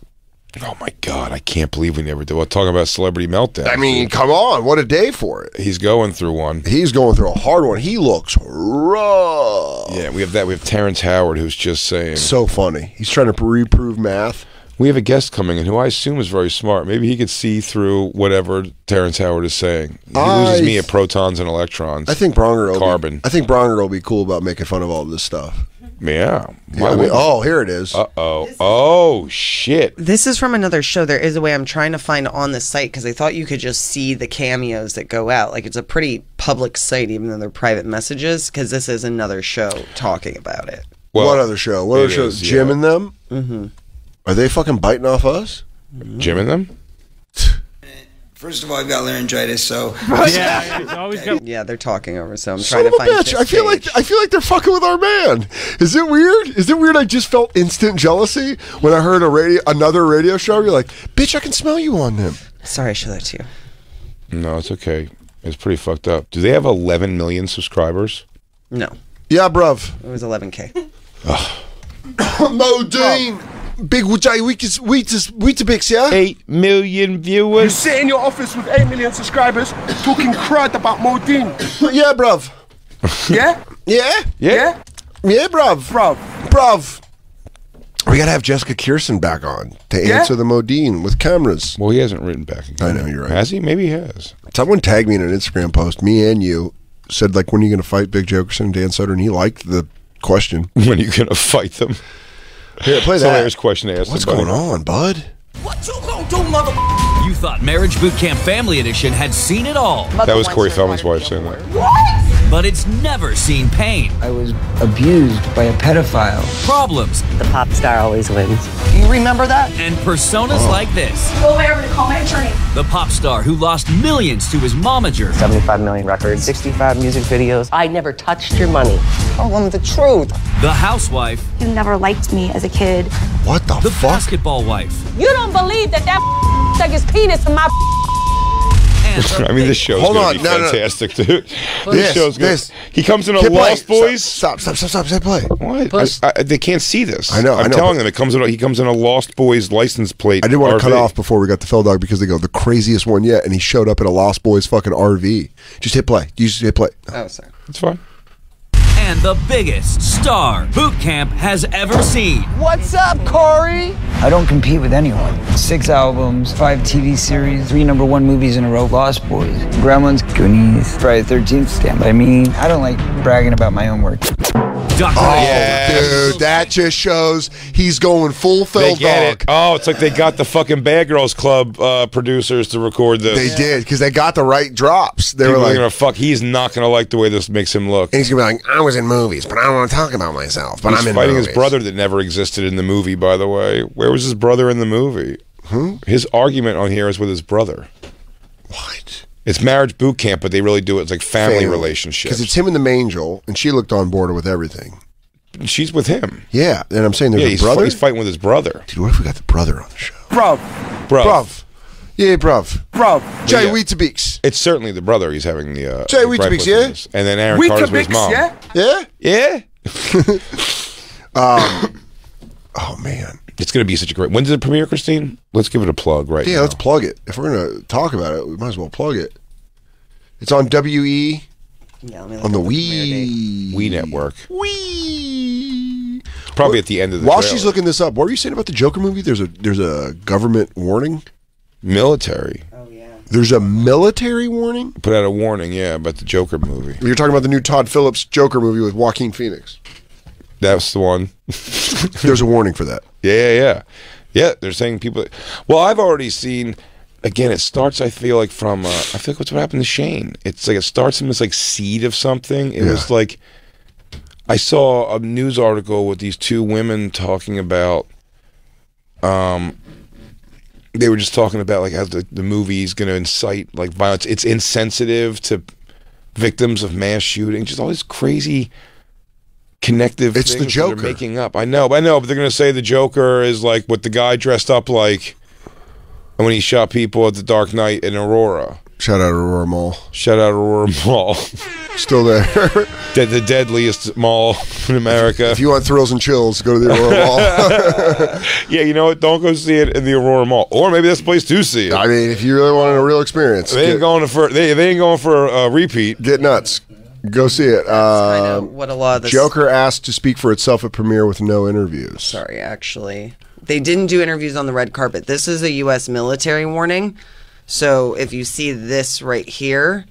Oh my god, I can't believe we never did. Well, talking about celebrity meltdown. I mean, come on, what a day for it. he's going through one. He's going through a hard one. He looks rough. Yeah, we have that. We have Terrence Howard, who's just saying. So funny. He's trying to reprove math. We have a guest coming in who I assume is very smart. Maybe he could see through whatever Terrence Howard is saying. He loses me at protons and electrons. I think Bronger will Carbon. Be, I think Bronger will be cool about making fun of all this stuff. Yeah. Yeah, we- oh, here it is. Uh oh. Oh shit. This is from another show. There is a way I'm trying to find on the site because I thought you could just see the cameos that go out. Like it's a pretty public site, even though they're private messages. Because this is another show talking about it. what other show? What other shows? is, Jim yeah. and them? Mm-hmm. Are they fucking biting off us? Jim and them? First of all, I've got laryngitis, so Yeah, they're talking over. So I'm Son trying of to a find. bitch! I feel like I feel like they're fucking with our man. Is it weird? Is it weird? I just felt instant jealousy when I heard a radio, another radio show. You're like, bitch, I can smell you on them. Sorry, I showed that to you. No, it's okay. It's pretty fucked up. Do they have 11 million subscribers? No, Yeah, bruv. it was 11k. Modine. Big J Weetus Weetus Weetabix, yeah? 8 million viewers. You viewers. sit in your office with 8 million subscribers talking crud about Modine. yeah, bruv. Yeah? Yeah? Yeah? Yeah, bruv. Bruv. Bruv. We gotta have Jessica Kirson back on to Yeah? answer the Modine with cameras. Well, he hasn't written back again. I know, you're right. Has he? Maybe he has. Someone tagged me in an Instagram post, me and you, said like when are you gonna fight Big Jay Oakerson and Dan Soder? and he liked the question. When are you going to fight them? Here, play It's that. a hilarious question to ask What's somebody. going on, bud? What you gonna do, mother? You thought Marriage Boot Camp Family Edition had seen it all. That was Corey Feldman's wife saying that. But it's never seen pain, I was abused by a pedophile. problems, The pop star always wins. You remember that? and personas oh. like this. Go over to call my attorney. The pop star who lost millions to his momager. 75 million records, 65 music videos. I never touched your money. Oh, I'm the truth. The housewife. You never liked me as a kid. What the, The basketball wife. You don't believe that that stuck his penis in my And I mean, this show's Hold going on, to be no, no. fantastic, dude. This, This show's good. this. He comes in a Hit play. Lost Boys. Stop, stop, stop, stop, stop, play. What? I, I, they can't see this. I know, I I'm know, telling but- them it comes in. A, he comes in a Lost Boys license plate. I didn't want to cut RV. off before we got the Phil Dog because they go the craziest one yet, and he showed up in a Lost Boys fucking RV. Just hit play. You just hit play. Oh, sorry. It's fine. And the biggest star Boot Camp has ever seen. What's up, Corey? I don't compete with anyone. Six albums, five TV series, three number one movies in a row. Lost Boys, Gremlins, Goonies, Friday the 13th, Stand By Me. I don't like bragging about my own work. Dr. Oh, dude, that just shows he's going full They get Dog. it. Oh, it's like they got the fucking Bad Girls Club uh, producers to record this. They did because they got the right drops. They People were are like, gonna fuck. He's not gonna like the way this makes him look. and he's gonna be like, I was in movies, but I don't want to talk about myself. But He's I'm in fighting movies. his brother that never existed in the movie. By the way, where was his brother in the movie? His argument on here is with his brother. What? It's marriage boot camp, but they really do it. It's like family, relationships. because it's him and the Mangel, and she looked on board with everything. She's with him. Yeah, and I'm saying there's yeah, a he's, brother. fi- he's fighting with his brother. Dude, what if we got the brother on the show? Bruv. Bro, Bruv. Yeah, bruv. Bruv. Jay yeah. Weetabix. it's certainly the brother. He's having the uh, Jay the Weetabix, yeah? this. And then Aaron Carter's with his mom. Yeah? yeah? Yeah. Um, oh, man. It's gonna be such a great. When did it premiere, Christine? Let's give it a plug right Yeah, now. let's plug it. If we're going to talk about it, we might as well plug it. It's on WE Yeah, let me look on the up premiere date. Wii. We Network. Wii. Probably at the end of the. While trailer. she's looking this up, what were you saying about the Joker movie? There's a there's a government warning. Military, Oh yeah. There's a military warning. put out a warning. Yeah, about the Joker movie. You're talking about the new Todd Phillips Joker movie with Joaquin Phoenix. That's the one. There's a warning for that. Yeah, yeah, yeah. Yeah, they're saying people. Well, I've already seen. Again, it starts. I feel like from. Uh, I feel like what's what happened to Shane. It's like it starts from this like seed of something. It Yeah. was like. I saw a news article with these two women talking about um, they were just talking about like how the, the movie is going to incite like violence. It's insensitive to victims of mass shooting. Just all these crazy connective. It's the things they're Joker. making up. I know, but I know, but they're going to say the Joker is like what the guy dressed up like when he shot people at the Dark Knight in Aurora. Shout out Aurora Mall. Shout out Aurora Mall. Still there. the, the deadliest mall in America. if you want thrills and chills, go to the Aurora Mall. yeah, you know what? Don't go see it in the Aurora Mall, or maybe that's the place to see it. I mean, if you really wanted a real experience, they ain't going for they, they ain't going for a repeat. get nuts. Go see it. Um, what a lot of this- Joker asked to speak for itself at premiere with no interviews. Sorry, actually. They didn't do interviews on the red carpet. This is a U.S. military warning. So if you see this right here,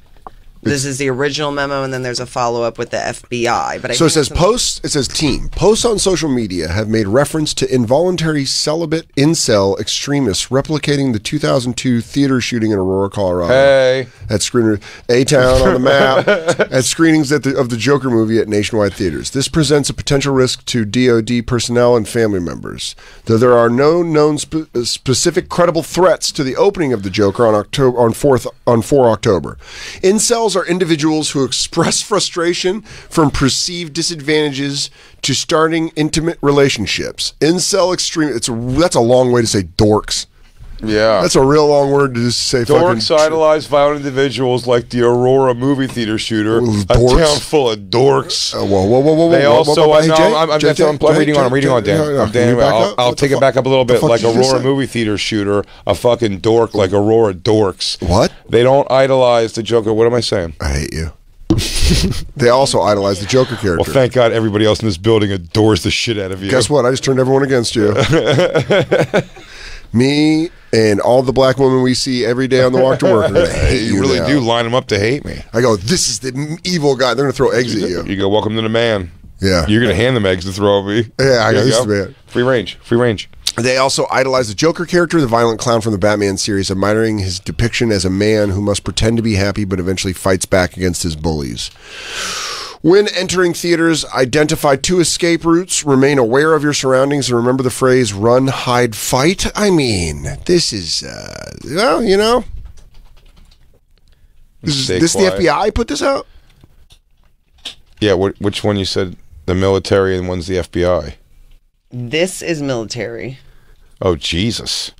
this is the original memo, and then there's a follow up with the FBI. But I so it says some- posts. It says team posts on social media have made reference to involuntary celibate incel extremists replicating the 2002 theater shooting in Aurora, Colorado. Hey. at screener A Town on the map at screenings at the, of the Joker movie at nationwide theaters. This presents a potential risk to DoD personnel and family members. Though there are no known spe- specific credible threats to the opening of the Joker on October on fourth on 4 October. Are individuals who express frustration from perceived disadvantages to starting intimate relationships. Incel extreme. It's that's a long way to say dorks. Yeah. That's a real long word to just say. Dorks idolize violent individuals like the Aurora movie theater shooter, a town full of dorks. Uh, whoa, whoa, whoa, whoa, They whoa, whoa, also, whoa, whoa, I hey, Jay, I'm, I'm, Jay, I'm, Jay, reading on, I'm Jay, reading on, Dan. no, no, I'm can Dan. you back I'll. I'll take it back up a little bit. Like Aurora movie theater shooter, a fucking dork like Aurora dorks. What? They don't idolize the Joker. What am I saying? I hate you. they also idolize the Joker character. Well, thank God everybody else in this building adores the shit out of you. Guess what? I just turned everyone against you. Me and all the black women we see every day on the walk to work are gonna hate you. you really now. do line them up to hate me. I go, this is the evil guy. They're gonna throw eggs at you. You go, welcome to the man. Yeah. You're gonna hand them eggs to throw at me. Yeah, I There go, this go. is the man. Free range. Free range. They also idolize the Joker character, the violent clown from the Batman series, admiring his depiction as a man who must pretend to be happy but eventually fights back against his bullies. When entering theaters, identify two escape routes, remain aware of your surroundings, and remember the phrase run, hide, fight. I mean, this is, uh, well, you know, this is this the quiet. FBI put this out? Yeah, wh- which one you said? The military and one's the FBI. This is military. Oh Jesus!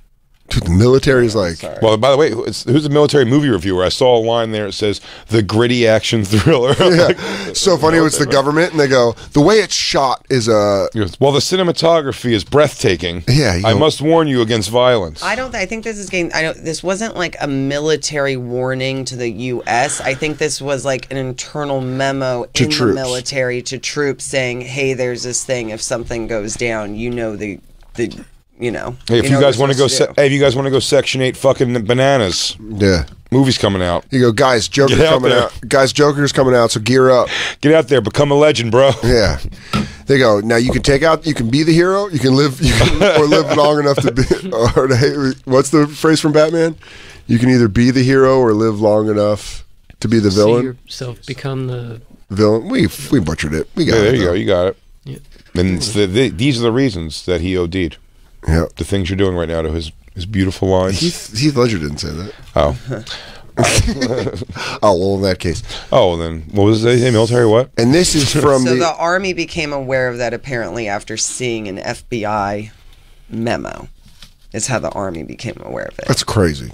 Dude, the military is like. Well, by the way, it's, who's the military movie reviewer? I saw a line there. It says the gritty action thriller. Yeah. so funny. It's the government, and they go, the way it's shot is uh, well, the cinematography is breathtaking. Yeah, you I must warn you against violence. I don't. I think this is getting. I know this wasn't like a military warning to the U.S. I think this was like an internal memo To in troops. the military to troops saying, "Hey, there's this thing. If something goes down, you know the the you know." Hey, if you, know guys want to go, se- hey, if you guys want to go section eight, fucking bananas. Yeah. Movies coming out. You go, guys, Joker's out coming there. out. Guys, Joker's coming out, so gear up. Get out there, become a legend, bro. Yeah. They go, now you can take out, you can be the hero, you can live, you can, or live long enough to be, or to hate, what's the phrase from Batman? You can either be the hero or live long enough to be the See villain. yourself become the villain. We we butchered it. We got Yeah, it. there you though. go. You got it. Yeah. And it's the, the, these are the reasons that he OD'd. Yeah. The things you're doing right now to his his beautiful lines. Heath, Heath Ledger didn't say that. Oh. oh well, in that case. Oh, well then what was it? Say military what? And this is from so the, the army became aware of that apparently after seeing an FBI memo. Is how the army became aware of it. That's crazy.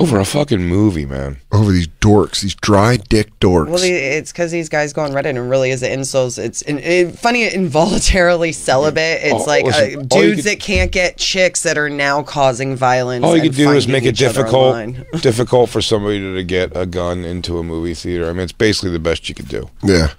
Over a fucking movie, man. Over these dorks, these dry dick dorks. Well, it's because these guys go on Reddit and really is the insults. It's in, it, funny, involuntarily celibate. It's Oh, like listen, uh, dudes could- that can't get chicks that are now causing violence. All you and could do is make it difficult difficult for somebody to get a gun into a movie theater. I mean, it's basically the best you could do. Yeah.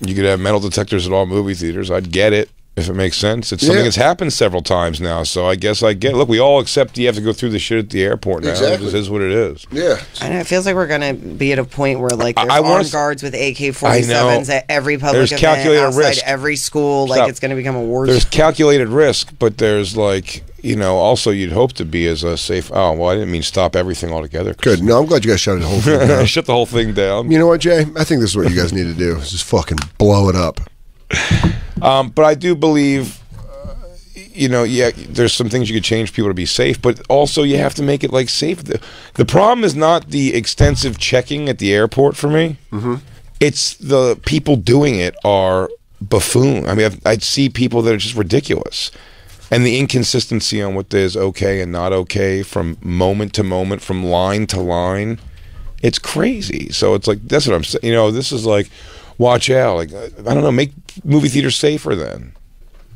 You could have metal detectors at all movie theaters. I'd get it if it makes sense. It's something Yeah. that's happened several times now, so I guess I get. Look, we all accept you have to go through the shit at the airport now. Exactly. It just is what it is. Yeah. I know, it feels like we're gonna be at a point where like there's I wanna armed s- guards with AK-47s at every public There's event, calculated outside risk. every school. Like it's gonna become a war There's zone. calculated risk, but there's like you know also you'd hope to be as a safe. Oh well, I didn't mean stop everything altogether. Good. No, I'm glad you guys shut the whole thing down. Shut the whole thing down. You know what, Jay? I think this is what you guys need to do. Is just fucking blow it up. Um, but I do believe, uh, you know, yeah, there's some things you could change people to be safe, but also you have to make it like safe. The, the problem is not the extensive checking at the airport for me. Mm-hmm. It's the people doing it are buffoon. I mean, I've, I'd see people that are just ridiculous, and the inconsistency on what is okay and not okay from moment to moment, from line to line, it's crazy. So it's like that's what I'm saying. You know, this is like, watch out. Like I don't know, make movie theaters safer then.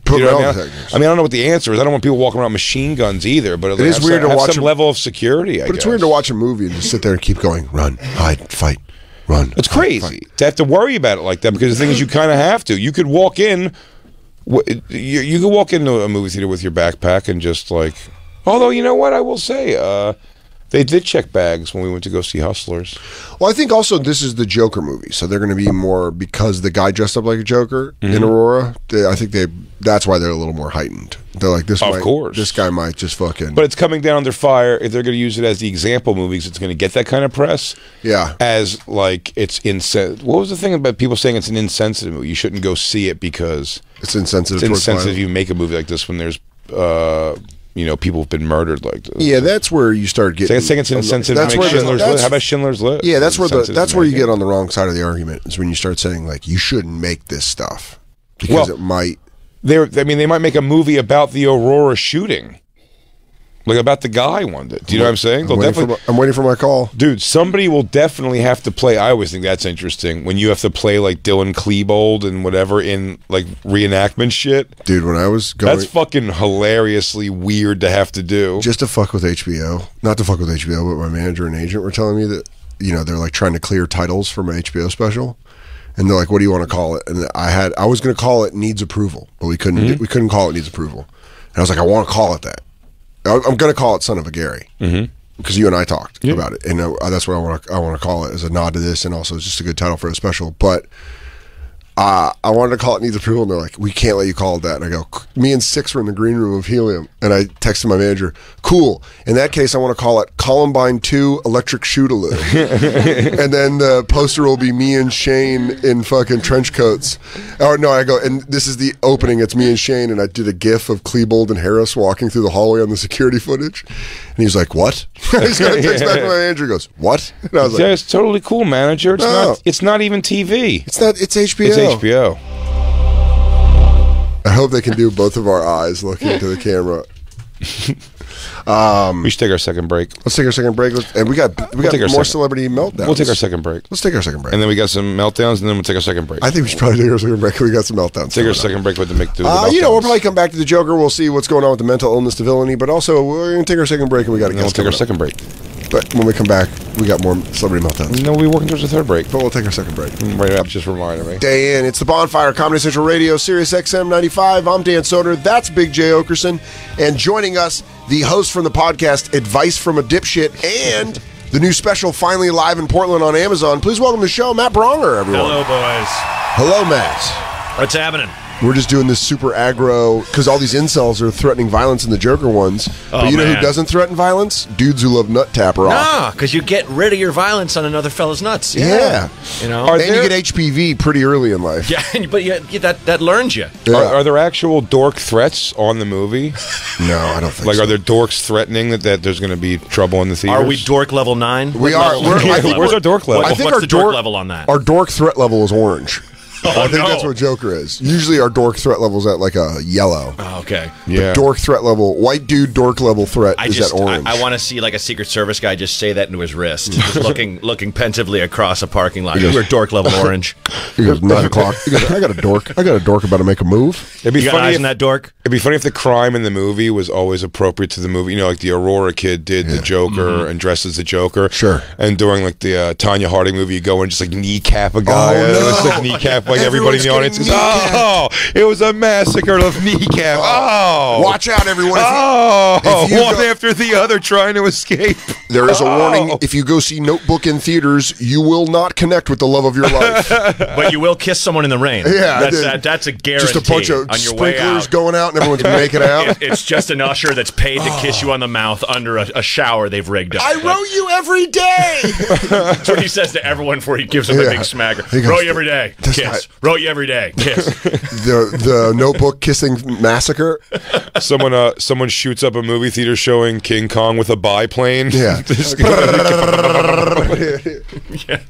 Put You know I, mean? I. I mean, I don't know what the answer is. I don't want people walking around machine guns either. But It is have weird some, to have watch some a- level of security. I But it's weird to watch a movie and just sit there and keep going, run, hide, fight, run. It's crazy to have to worry about it like that because the thing is, you kind of have to. You could walk in, you, you could walk into a movie theater with your backpack and just like. Although you know what, I will say, uh, they did check bags when we went to go see Hustlers. Well, I think also this is the Joker movie, so they're going to be more because the guy dressed up like a Joker in Mhm. Aurora. They, I think they that's why they're a little more heightened. They're like this. Of might, course. this guy might just fucking. But it's coming down under fire if they're going to use it as the example movies. It's going to get that kind of press. Yeah. As like it's insensitive. What was the thing about people saying it's an insensitive movie? You shouldn't go see it because it's insensitive. It's insensitive. You make a movie like this when there's, uh, you know, people have been murdered like this. yeah, that's where you start getting. Saying it's insensitive. That's where the- Schindler's that's- List. How about Schindler's List? Yeah, that's where the that's where you get on the wrong side of the argument. Is when you start saying like you shouldn't make this stuff because Well, it might. They're, I mean, they might make a movie about the Aurora shooting, like about the guy one day. Do you know what I'm saying? I'm waiting, for definitely, my, I'm waiting for my call. dude. Somebody will definitely have to play. I always think that's interesting when you have to play like Dylan Klebold and whatever in like reenactment shit. Dude, when I was going, That's fucking hilariously weird to have to do. just to fuck with HBO, not to fuck with HBO, but my manager and agent were telling me that you know they're like trying to clear titles for my HBO special, and they're like, "What do you want to call it?" And I had I was going to call it needs approval, but we couldn't Mm-hmm. we couldn't call it needs approval, and I was like, I want to call it that. I- I'm going to call it Son of a Gary Mm-hmm. because you and I talked about it, and uh, that's what I want to I want to call it as a nod to this, and also it's just a good title for a special, but. Uh, I wanted to call it needs approval, and they're like, "We can't let you call it that." And I go, "Me and Six were in the green room of Helium," and I texted my manager, "Cool." In that case, I want to call it Columbine Two Electric Shootaloo, and then the poster will be me and Shane in fucking trench coats. Or no, I go, and this is the opening. It's me and Shane, and I did a GIF of Klebold and Harris walking through the hallway on the security footage, and he's like, "What?" He's gonna text back to my manager. Goes, "What?" And I was yeah, like, it's totally cool, manager. It's No. not. It's not even TV. "It's not. It's HBO." It's HBO. I hope they can do both of our eyes looking into the camera. Um, we should take our second break. Let's take our second break, Let's- and we got we We'll got take our more second- celebrity meltdowns. We'll take our second break. Let's take our second break. And then we got some meltdowns, and then we'll take our second break. I think we should probably take our second break. We got some meltdowns. take our coming up. second break with the Mick. Uh, you know, we'll probably come back to the Joker. We'll see what's going on with the mental illness to villainy, but also we're going to take our second break, and we got to And then we'll take our second break. But when we come back, we got more celebrity meltdowns. No, we're working towards a third break. But we'll take our second break. Mm, right up, just reminded me. Day in. It's the Bonfire Comedy Central Radio, Sirius XM 95. I'm Dan Soder. That's Big Jay Oakerson. And joining us, the host from the podcast Advice from a Dipshit and the new special finally live in Portland on Amazon. Please welcome to the show, Matt Bronger, everyone. Hello, boys. Hello, Matt. What's happening? We're just doing this super aggro because all these incels are threatening violence in the Joker ones. Oh, but you know man. who doesn't threaten violence? Dudes who love nut tap rock. Nah, because you get rid of your violence on another fella's nuts. Yeah. You know? and you get HPV pretty early in life. Yeah, but you, you- that, that learns you. Yeah. Are, are there actual dork threats on the movie? No, I don't think like, so. are there dorks threatening that, that there's going to be trouble in the theaters? Are we dork level nine? We What are. level- We're, I think Where's our dork level? What- I think what's our the dork dork level on that? Our dork threat level is orange. I think no. that's what Joker is. Usually, our dork threat level is at like a yellow. Oh, okay. The dork threat level, white dude dork level threat I is just at orange. I, I want to see like a Secret Service guy just say that into his wrist, just looking looking pensively across a parking lot. He goes- We're dork level orange. he goes nine o'clock. He goes, I got a dork. I got a dork about to make a move. It'd be You got funny eyes if, on that dork? It'd be funny if the crime in the movie was always appropriate to the movie. You know, like the Aurora kid did the Joker and dressed as the Joker. Sure. And during like the uh, Tonya Harding movie, you go and just like kneecap a guy. Oh, and it's no. like kneecap like everybody in the audience. Everyone's Goes, oh, it was a massacre of kneecap. Oh. oh, Watch out, everyone. If you- Oh, if you one go- after the other trying to escape. There is a Oh. warning. If you go see Notebook in theaters, you will not connect with the love of your life. but you will kiss someone in the rain. Yeah, that's that, that's a guarantee. Just a bunch of on sprinklers out. going out and everyone's making out. It- it's just an usher that's paid to kiss oh. you on the mouth under a, a shower they've rigged up. I Like, wrote you every day. That's what he says to everyone before he gives them a big smacker. He goes, Wrote you every day. "This Kiss. Wrote you every day. Kiss. the the Notebook kissing massacre. Someone uh someone shoots up a movie theater showing King Kong with a biplane. Yeah. Just-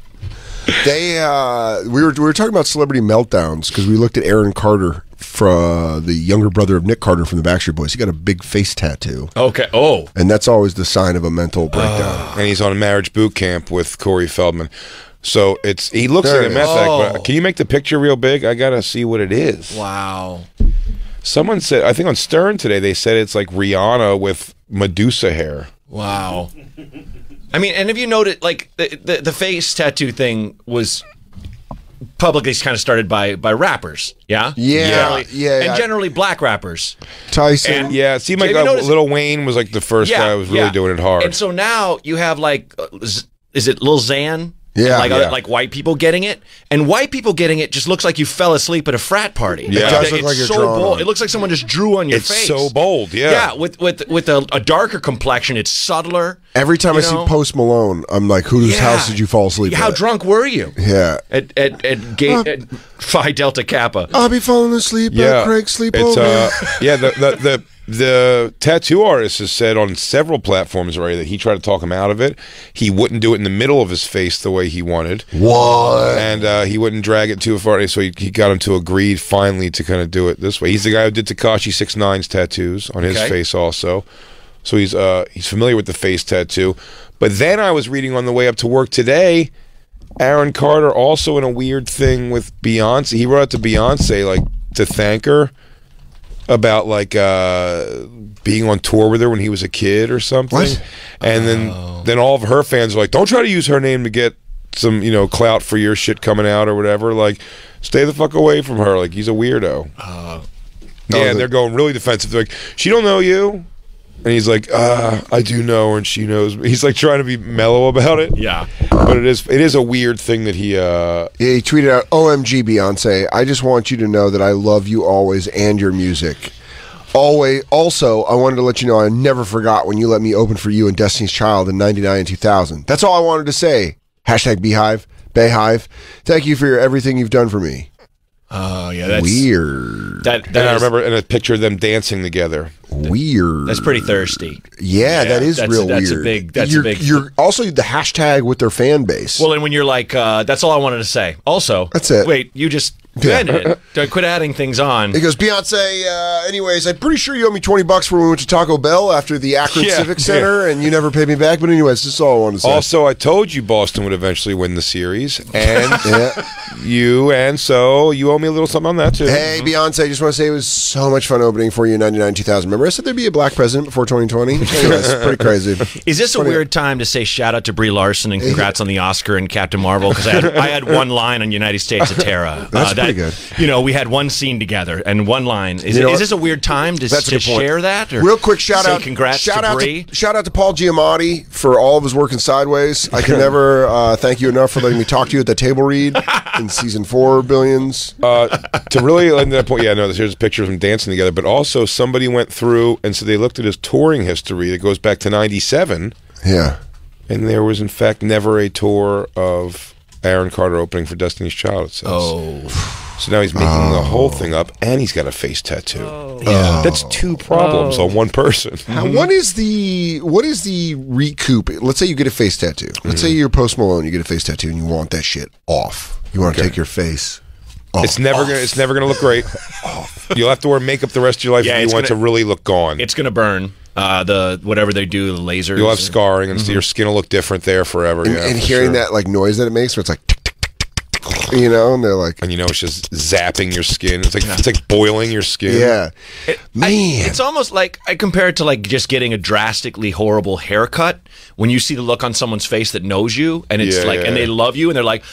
They uh, we were we were talking about celebrity meltdowns because we looked at Aaron Carter, from the younger brother of Nick Carter from the Backstreet Boys. He got a big face tattoo, Okay. Oh. and that's always the sign of a mental breakdown. and he's on marriage boot camp with Corey Feldman. So it's he looks There like a it meth is. addict. But Oh. can you make the picture real big? I gotta see what it is. Wow. Someone said I think on Stern today they said it's like Rihanna with Medusa hair. Wow. I mean, and if you noted like the, the the face tattoo thing was publicly kind of started by by rappers, yeah, Yeah, Generally- yeah, and yeah. generally black rappers. Tyson, And- Yeah, it seemed like Have uh, Lil Wayne was like the first guy who was really yeah. doing it hard. And so now you have like, uh, is it Lil Xan? Yeah, like yeah. like white people getting it, and white people getting it just looks like you fell asleep at a frat party. Yeah. It does look it's like you're so bold. on. It looks like someone just drew on your it's face. so bold, yeah. Yeah, with with with a, a darker complexion, it's subtler. Every time I know? see Post Malone, I'm like, whose Yeah. house did you fall asleep How at? drunk were you? Yeah. At at at, gate, at Phi Delta Kappa. I'll be falling asleep yeah, at Craig's sleepover. uh, yeah. The, the the the tattoo artist has said on several platforms already that he tried to talk him out of it. He wouldn't do it in the middle of his face the way he wanted. what? and uh, he wouldn't drag it too far. So he, he got him to agree finally to kind of do it this way. He's the guy who did Tekashi Six Nine's tattoos on his Okay. face also, so he's uh, he's familiar with the face tattoo. But then I was reading on the way up to work today, Aaron Carter also in a weird thing with Beyonce. He wrote out to Beyonce like to thank her about like uh, being on tour with her when he was a kid or something. What? And then then all of her fans are like, "Don't try to use her name to get some you know clout for your shit coming out or whatever. Like, stay the fuck away from her. Like, he's a weirdo." Uh, yeah, the- and they're going really defensive. They're like, "She don't know you." And he's like, uh, I do know her and she knows me. He's like trying to be mellow about it. Yeah. But it is it is a weird thing that he uh Yeah, he tweeted out, "OMG, Beyonce! I just want you to know that I love you always and your music. Always. Also, I wanted to let you know I never forgot when you let me open for you in Destiny's Child in '99 and 2000. That's all I wanted to say. Hashtag Beehive, BeyHive. Thank you for your, everything you've done for me. Oh yeah, that's Weird. That and I remember in a picture of them dancing together. Weird. that's pretty thirsty. Yeah, that is that's- real that's a big- that's a you're, big- You're also the hashtag with their fan base. Well, and when you're like, uh, that's all I wanted to say. Also, That's it. Wait, you just Yeah. Don't Quit adding things on. He goes, Beyonce, uh, anyways, I'm pretty sure you owe me 20 bucks when we went to Taco Bell after the Akron Yeah, Civic Center and you never paid me back. But, anyways, this is all I wanted to say. Also, I told you Boston would eventually win the series, and Yeah. you, and so you owe me a little something on that too. Hey, Beyonce, I just want to say it was so much fun opening for you in 99 2000. Remember, I said there'd be a black president before 2020? Anyways, pretty crazy. Is this a weird time to say shout out to Brie Larson and congrats on the Oscar and Captain Marvel? Because I had, I had one line on United States of Tara. That, pretty good. You know, we had one scene together and one line. Is, You know it, is this a weird time to, That's to share that? Or Real quick shout out Congrats shout to out Brie. to, shout out to Paul Giamatti for all of his work in Sideways. I can never uh, thank you enough for letting me talk to you at the table read in season four billions. uh, to really end that point, yeah, no, here's a picture of them dancing together. But also, somebody went through and so they looked at his touring history that goes back to '97, Yeah. and there was in fact never a tour of Aaron Carter opening for Destiny's Child. It says. Oh. So now he's making the whole oh. thing up, and he's got a face tattoo. Oh. Yeah. That's two oh. problems Oh. on one person. Now, what is the what is the recoup? Let's say you get a face tattoo. Let's say mm-hmm. you're Post Malone, you get a face tattoo, and you want that shit off. You want to take your face. Off. It's never gonna. It's never gonna look great. You'll have to wear makeup the rest of your life Yeah, if you want gonna- to really look gone. It's gonna burn. Uh, the whatever they do, the lasers. You'll have scarring, and so your skin will look different there forever. and, yeah, and for hearing sure. that like noise that it makes, where it's like, tick, tick, tick, tick, tick, you know, and they're like, and you know it's just zapping your skin. It's like it's like boiling your skin. yeah, It- I- Man. it's almost like I compare it to like just getting a drastically horrible haircut when you see the look on someone's face that knows you and it's Yeah, like yeah, and they love you and they're like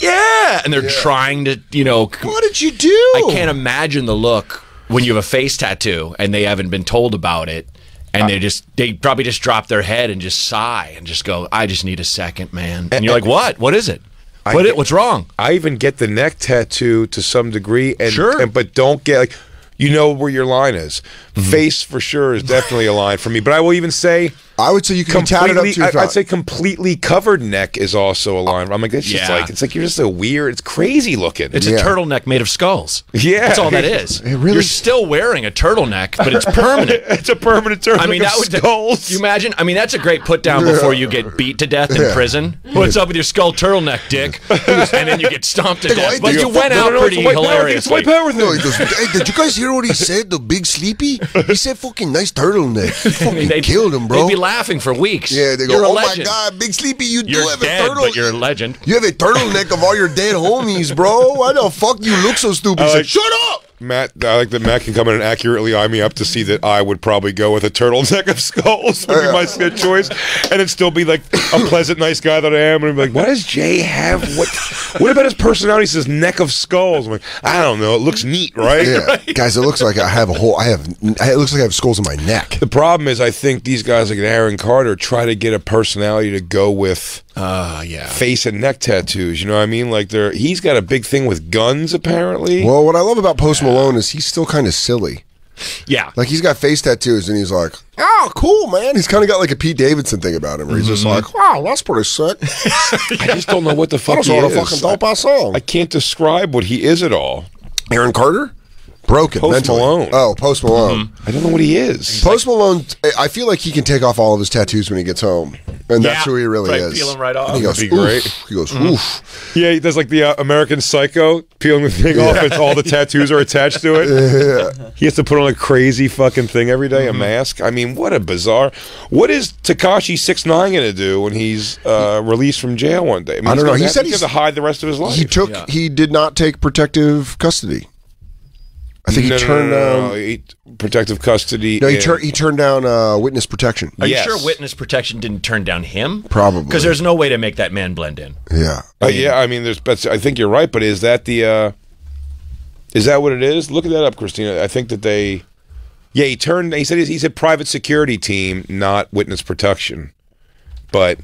yeah and they're trying to you know what did you do? I can't imagine the look when you have a face tattoo and they haven't been told about it and they just they probably just drop their head and just sigh and just go, "I just need a second, man." And you're like, "What? What is it? I What? get- It? What's wrong?" I even get the neck tattoo to some degree, and, Sure. and but don't get like you know where your line is. Mm-hmm. Face for sure is definitely a line for me, but I will even say I would say you can tat it up to completely. your I, throat. I'd say completely covered neck is also a line. I'm like that's just like it's like you're just a weird. It's crazy looking. It's a turtleneck made of skulls. Yeah. that's all that is. It really- You're still wearing a turtleneck, but it's permanent. it's a permanent turtleneck. I mean, that of would skulls. you imagine? I mean, that's a great put down before you get beat to death in Yeah. prison. What's up with your skull turtleneck, dick? and then you get stomped to They go, death. "Hey, But you you went out no, no, pretty it's white power thing, hilarious. It's power No, goes, hey, did you guys hear what he said? The big sleepy? He said fucking nice turtleneck. He fucking They'd- killed him, bro. They'd be laughing for weeks. Yeah, they go, You're a oh legend. my God, Big Sleepy, you do You're have dead, a turtle. but you're a legend. You have a turtleneck of all your dead homies, bro. Why the fuck you look so stupid? I He's like, like- Shut up! Matt, I like that Matt can come in and accurately eye me up to see that I would probably go with a turtleneck of skulls would be my choice, and it'd still be like a pleasant, nice guy that I am, and I'd be like, "Why does Jay have what? What about his personality?" He says neck of skulls. I'm like, I don't know. It looks neat, right? Yeah, guys, it looks like I have a whole. I have. It looks like I have skulls in my neck. The problem is, I think these guys like Aaron Carter try to get a personality to go with Uh, yeah. face and neck tattoos. You know what I mean? Like they're he's got a big thing with guns, apparently. Well, what I love about Post Malone is he's still kind of silly. Yeah. Like he's got face tattoos and he's like, oh, cool, man. He's kind of got like a Pete Davidson thing about him where he's just like, wow, that's pretty sick. I just don't know what the fuck That's he all is. the fucking dope I saw. I can't describe what he is at all. Aaron Carter? Broken. Post mentally. Malone. Oh, Post Malone. I don't know what he is. Post Malone, I feel like he can take off all of his tattoos when he gets home. And that's Yeah. who he really Right, is. peel 'em right off. And he goes, That'd be great. He goes, oof. Yeah, he does like the uh, American Psycho, peeling the thing off. It's all the tattoos are attached to it. He has to put on a crazy fucking thing every day, a mask. I mean, what a bizarre. What is Tekashi Six Nine going to do when he's uh, released from jail one day? mean, I don't know. He said he's he's- going to hide the rest of his life. He took, he did not take protective custody. I think No, he turned no, no, down. no. He- protective custody. No, he, and- tur- he turned down uh, witness protection. Are Yes. you sure witness protection didn't turn down him? Probably. Because there's no way to make that man blend in. Yeah. Uh, yeah, I mean, there's. But I think you're right. But is that the? uh Is that what it is? Look at that up, Christina. I think that they. Yeah, he turned. He said he's, he's a private security team, not witness protection. But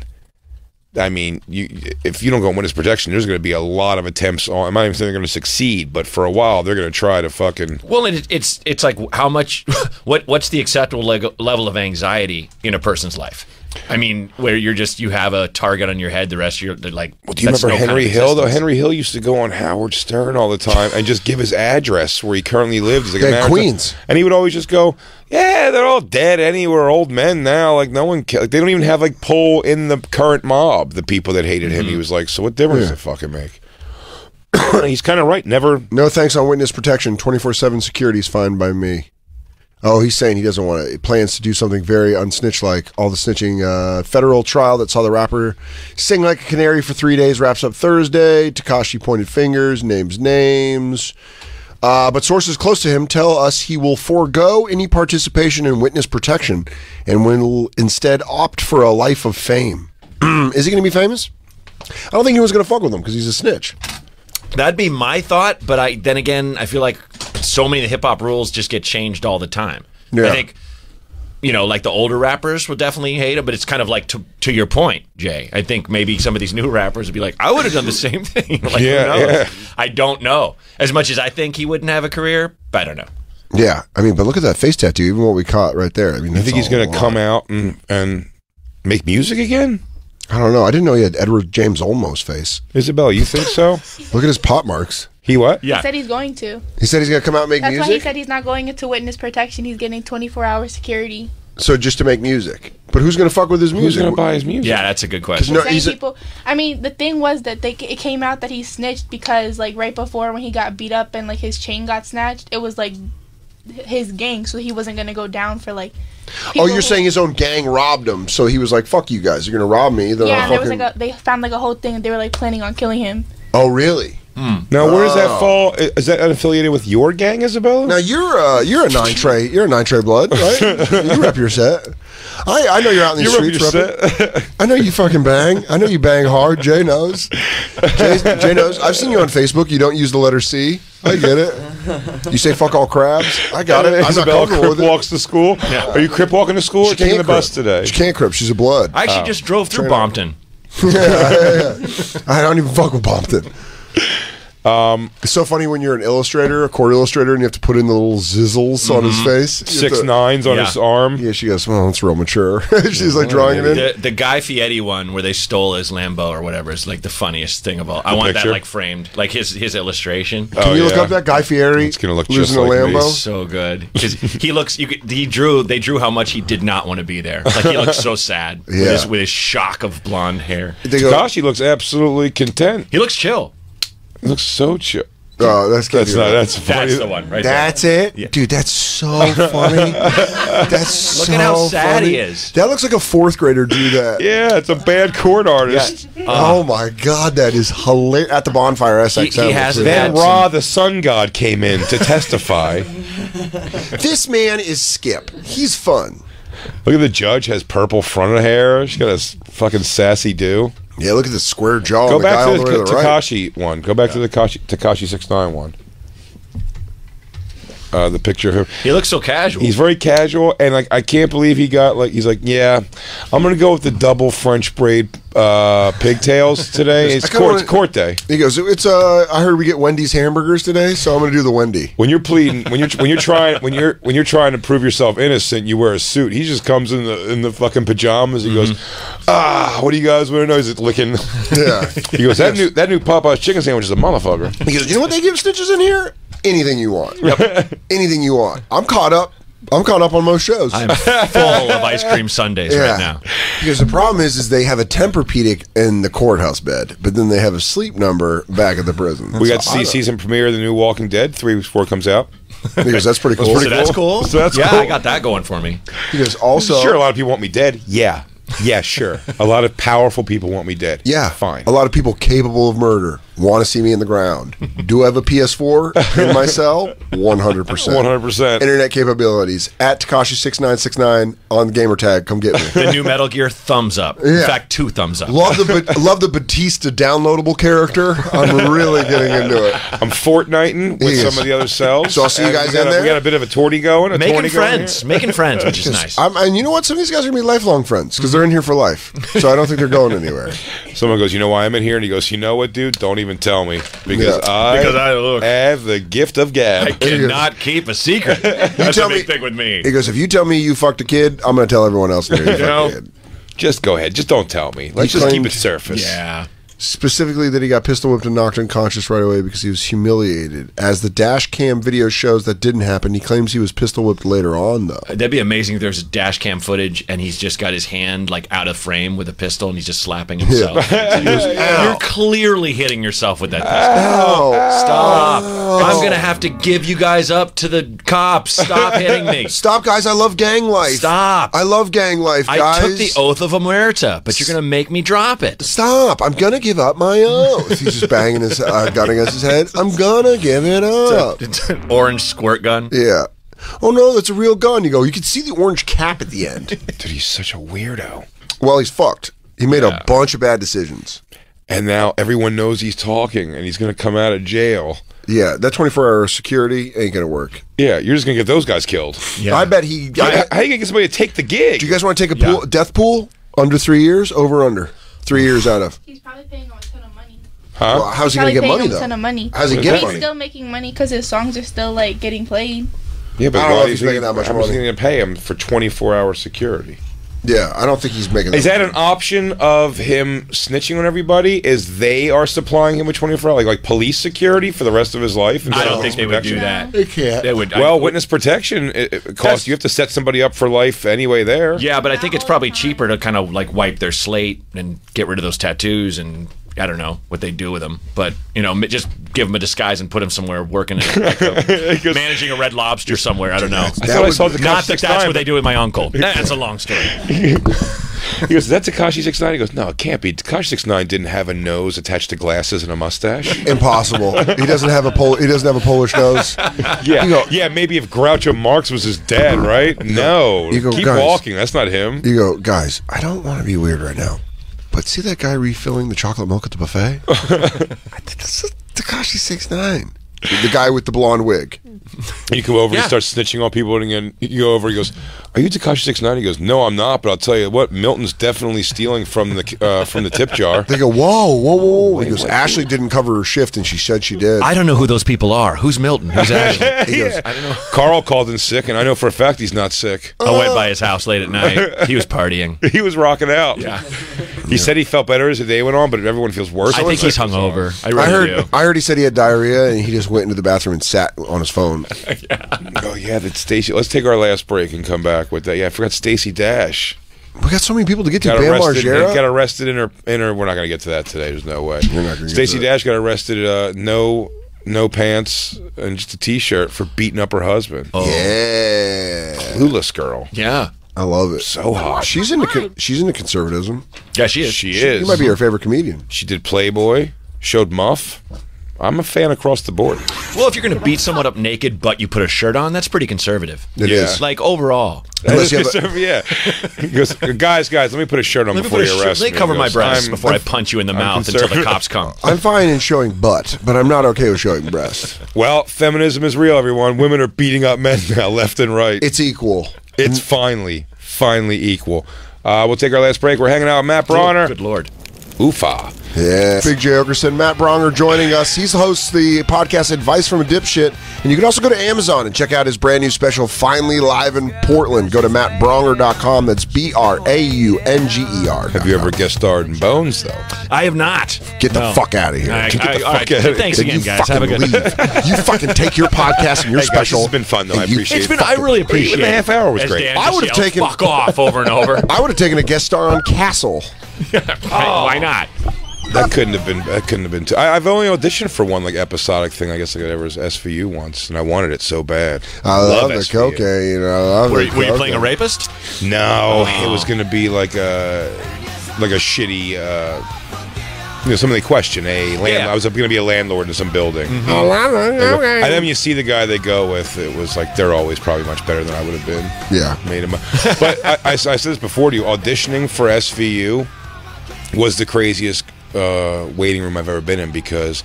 I mean, you if you don't go on witness protection, there's going to be a lot of attempts on. I'm not even saying they're going to succeed, but for a while they're going to try to fucking. Well, it, it's it's like how much, what what's the acceptable level of anxiety in a person's life? I mean, where you're just you have a target on your head, the rest of your they're like. Well, do you that's remember no kind Henry of Hill? Though. Henry Hill used to go on Howard Stern all the time and just give his address where he currently lives. Like a Yeah, Queens. and he would always just go, "Yeah, they're all dead. Anywhere, old men now. Like no one. Like, they don't even have like pull in the current mob. The people that hated him. He mm-hmm. was like, so what difference does it fucking make? He's kind of right. Never. No thanks on witness protection. 24 7 security is fine by me. Oh, he's saying he doesn't want to. He plans to do something very unsnitch like all the snitching. Uh, federal trial that saw the rapper sing like a canary for three days wraps up Thursday. Tekashi pointed fingers, names names. Uh, but sources close to him tell us he will forego any participation in witness protection and will instead opt for a life of fame. Is he going to be famous? I don't think he was going to fuck with him because he's a snitch. That'd be my thought, but I then again I feel like so many of the hip hop rules just get changed all the time. Yeah. I think you know, like the older rappers would definitely hate him, but it's kind of like to to your point, Jay. I think maybe some of these new rappers would be like, I would have done the same thing. like, who Yeah, knows? yeah. I don't know. As much as I think he wouldn't have a career, but I don't know. Yeah, I mean, but look at that face tattoo. Even what we caught right there. I mean, You think he's going to come out and and make music again? I don't know. I didn't know he had Edward James Olmos face. Isabel, you think so? Look at his pot marks. He what? Yeah. He said he's going to. He said he's going to come out and make That's why he said he's not going into witness protection. He's getting 24 hour security. so just to make music. But who's going to fuck with his music? Who's gonna buy his music? Yeah, that's a good question. No, he's people. I mean, the thing was that they it came out that he snitched because like right before when he got beat up and like his chain got snatched, it was like his gang, so he wasn't gonna go down for like. oh, you're who- saying his own gang robbed him, so he was like, "Fuck you guys! You're going to rob me." Then Yeah, I'll there was like a they found like a whole thing. and They were like planning on killing him. oh, really? Now, where does Oh. that fall? Is that unaffiliated with your gang, Isabella? Now you're uh, you're a nine tray. You're a nine tray blood, right? you rep your set. I, I know you're out in the You rep streets. your repping. I know you fucking bang. I know you bang hard. Jay knows. Jay, Jay knows. I've seen you on Facebook. You don't use the letter C. I get it. You say fuck all crabs? I got it. I'm not Isabella comfortable crip with it. walks to school. Are you crip walking to school or She taking the can't bus today? She can't crip. She's a blood. I actually Oh. just drove through Train Bompton. yeah, yeah, yeah. I don't even fuck with Bompton. Um, it's so funny when you're an illustrator, a court illustrator, and you have to put in the little zizzles on his Mhm. face. You Six to- nines on Yeah. his arm. Yeah, she goes, "Well, that's real mature." She's like drawing it in. The, the Guy Fieri one where they stole his Lambo or whatever is like the funniest thing of all. I want picture? that like framed, like his his illustration. Can you look up that Guy Fieri? It's gonna look losing just a like me. Lambo. So good 'Cause he looks. You could, he drew. They drew how much he did not want to be there. Like he looks so sad with, Yeah. his, with his shock of blonde hair. They go, Tekashi looks absolutely content. He looks chill. He looks so chill. Oh, that's That's not. That's funny. That's the one right That's there. it, dude. That's so funny. that's Look so at how sad funny. he is. That looks like a fourth grader do that. Yeah, it's a bad court artist. oh uh-huh. my god, that is hilarious. At the bonfire, SXM. He- he has. Then had Ra, the sun god, came in to testify. This man is Skip. He's fun. Look at the judge has purple front of hair. She's got a fucking sassy do. Yeah, look at the square jaw. Go on the guy back to the the way right. Tekashi one. Go back to the Tekashi Tekashi six nine one. Uh, the picture of him. He looks so casual. He's very casual, and like I can't believe he got like he's like, yeah, I'm gonna go with the double French braid uh, pigtails today. It's court, wanna- it's court day. He goes, "It's uh, I heard we get Wendy's hamburgers today, so I'm going to do the Wendy." When you're pleading, when you're when you're trying when you're when you're trying to prove yourself innocent, you wear a suit. He just comes in the in the fucking pajamas. He goes, ah, what do you guys want to know? He's licking. Yeah. he goes, that new that new Popeye's chicken sandwich is a motherfucker. He goes, "You know what they give snitches in here? Anything you want. Anything you want. I'm caught up. I'm caught up on most shows. I'm full of ice cream sundaes Yeah. right now. Because the problem is, is they have a Tempur-Pedic in the courthouse bed, but then they have a sleep number back at the prison. We got to see season premiere of the new Walking Dead three weeks before it comes out. He goes, "That's pretty That's cool." pretty So that's cool. So that's yeah, cool. I got that going for me. He goes, "Also, sure, a lot of people want me dead. Yeah, yeah, sure. a lot of powerful people want me dead. Yeah, fine. A lot of people capable of murder want to see me in the ground. Do I have a PS4 in my cell? One hundred percent. 100%. Internet capabilities at Tekashi six nine six nine on the gamer tag. Come get me. The new Metal Gear thumbs up. In fact, two thumbs up. love the love the Batista downloadable character. I'm really getting into it. I'm Fortniting with some of the other cells. So I'll see you guys we in a, there? We got a bit of a torty going. A Making torty going friends. Making friends, which is nice. I'm, and you know what? Some of these guys are gonna be lifelong friends because they're in here for life. So I don't think they're going anywhere. Someone goes, you know why I'm in here? And he goes, you know what, dude? Don't even tell me because Yeah. I Because I look. have the gift of gab. I cannot keep a secret. That's tell a big me- thing with me. He goes, if you tell me you fucked a kid, I'm gonna tell everyone else in here you You fucked know? a kid. Just go ahead. Just don't tell me. Let's He just keep claimed- it surface. Yeah. Specifically, that he got pistol whipped and knocked unconscious right away because he was humiliated. As the dash cam video shows, that didn't happen. He claims he was pistol whipped later on, though. Uh, that'd be amazing if there's dash cam footage and he's just got his hand like out of frame with a pistol and he's just slapping himself. He goes, You're clearly hitting yourself with that pistol. Ow. Stop. I'm going to have to give you guys up to the cops. Stop hitting me. Stop, guys! I love gang life. Stop. I love gang life, guys. I took the oath of omerta, but you're going to make me drop it. Stop! I'm gonna give up my oath. He's just banging his uh, gun against his head. I'm gonna give it up. It's an orange squirt gun. Yeah. Oh no, that's a real gun. You go. You can see the orange cap at the end. Dude, he's such a weirdo. Well, he's fucked. He made Yeah. a bunch of bad decisions. And now everyone knows he's talking and he's going to come out of jail. Yeah, that 24 hour security ain't gonna work. Yeah, you're just going to get those guys killed. Yeah. I bet he. How, I, how you going to get somebody to take the gig? do you guys want to take a pool, death pool under three years? Over under three years out of. He's probably paying him a ton of money. huh? Well, how's he gonna get money him a ton of money. How's he But get He's money? still making money because his songs are still like getting played. yeah, but I don't know why if do you he's think- making that much how much is money. going to pay him for 24 hour security? Yeah, I don't think he's making. Is that an option of him snitching on everybody? Is they are supplying him with 24 hour, like, like police security for the rest of his life? I instead don't think they would do that. They can't. They would. Well, I- witness protection it, it costs. You have to set somebody up for life anyway. There. Yeah, but I think it's probably cheaper to kind of like wipe their slate and get rid of those tattoos and I don't know what they do with them, but you know, just give him a disguise and put him somewhere working, in, like a- managing a Red Lobster somewhere. I don't know. I thought I saw the Not that that's what they do. do with my uncle. That's a long story. He goes, "Is that Tekashi 69 He goes, "No, it can't be. Tekashi 69 didn't have a nose attached to glasses and a mustache." Impossible. he doesn't have a Pol- He doesn't have a Polish nose. yeah, go- yeah. Maybe if Groucho Marx was his dad, right? No, You go, keep guys. walking. That's not him. You go, guys. I don't want to be weird right now, but see that guy refilling the chocolate milk at the buffet? I think that's Tekashi six nine. The guy with the blonde wig. You come over, Yeah. he starts snitching on people, and then you go over. He goes, "Are you Tekashi Six Nine? He goes, "No, I'm not." But I'll tell you what, Milton's definitely stealing from the uh, from the tip jar. They go, whoa, whoa, whoa. whoa. He goes, Ashley didn't cover her shift, and she said she did. I don't know who those people are. Who's Milton? Who's Ashley? He goes, I don't know. Carl called in sick, and I know for a fact he's not sick. I went by his house late at night. He was partying. He was rocking out. Yeah. He said he felt better as the day went on, but everyone feels worse. I think he's hungover. I really I heard. do. I heard he said he had diarrhea, and he just went into the bathroom and sat on his phone. Oh yeah, that Stacey. Let's take our last break and come back with that. Yeah, I forgot Stacey Dash. We got so many people to get to. Got Bam arrested. Margera. Got arrested in her. In her. We're not going to get to that today. There's no way. You're not gonna get Stacey. Dash got arrested. Uh, no, no pants and just a t-shirt for beating up her husband. Oh. Yeah, clueless girl. Yeah, I love it. So hot. She's into con- she's into conservatism. Yeah, she is. She is. You might be her favorite comedian. She did Playboy. Showed Muff. I'm a fan across the board. Well, if you're going to beat someone up naked, but you put a shirt on, that's pretty conservative. It is. Like overall. Unless you have a- yeah. He goes, guys, guys, let me put a shirt on Let me before put a you shirt- arrest let me. me cover He my goes, breasts I'm- before I punch you in the I'm mouth until the conservative. cops come. I'm fine in showing butt, but I'm not okay with showing breast. Well, feminism is real, everyone. Women are beating up men now, left and right. It's equal. It's finally, finally equal. Uh, we'll take our last break. We're hanging out with Matt Braunger. Good lord. Oofa. Yeah. Big Jay Oakerson, Matt Braunger joining us. He's the host of the podcast Advice from a Dipshit. And you can also go to Amazon and check out his brand new special, Finally Live in Portland. Go to mattbraunger.com. That's B R A U N G E R. Have you ever guest starred in Bones, though? I have not. Get the No. fuck out of here. All right, Get the all right, fuck all right. out of here. Thanks Then again, you guys. Have a fucking good- leave. You fucking take your podcast and your Hey, guys, special. this has been fun, though. I and you appreciate It's been. I really appreciate. Even a half hour was As great. Dan I would have taken fuck off over and over. I would have taken a guest star on Castle. Oh, why not? That couldn't have been. That couldn't have been. Too, I, I've only auditioned for one like episodic thing. I guess like ever was SVU once, and I wanted it so bad. I love, the SVU. cocaine. I love Were, the you- were you playing a rapist? No, Oh. it was going to be like a like a shitty. Uh, you know, something they question. A land. Yeah. I was going to be a landlord in some building. Mm-hmm. Oh, And then you see the guy they go with, it was like they're always probably much better than I would have been. Yeah. made him. But I, I, I said this before to you. Auditioning for SVU was the craziest uh, waiting room I've ever been in because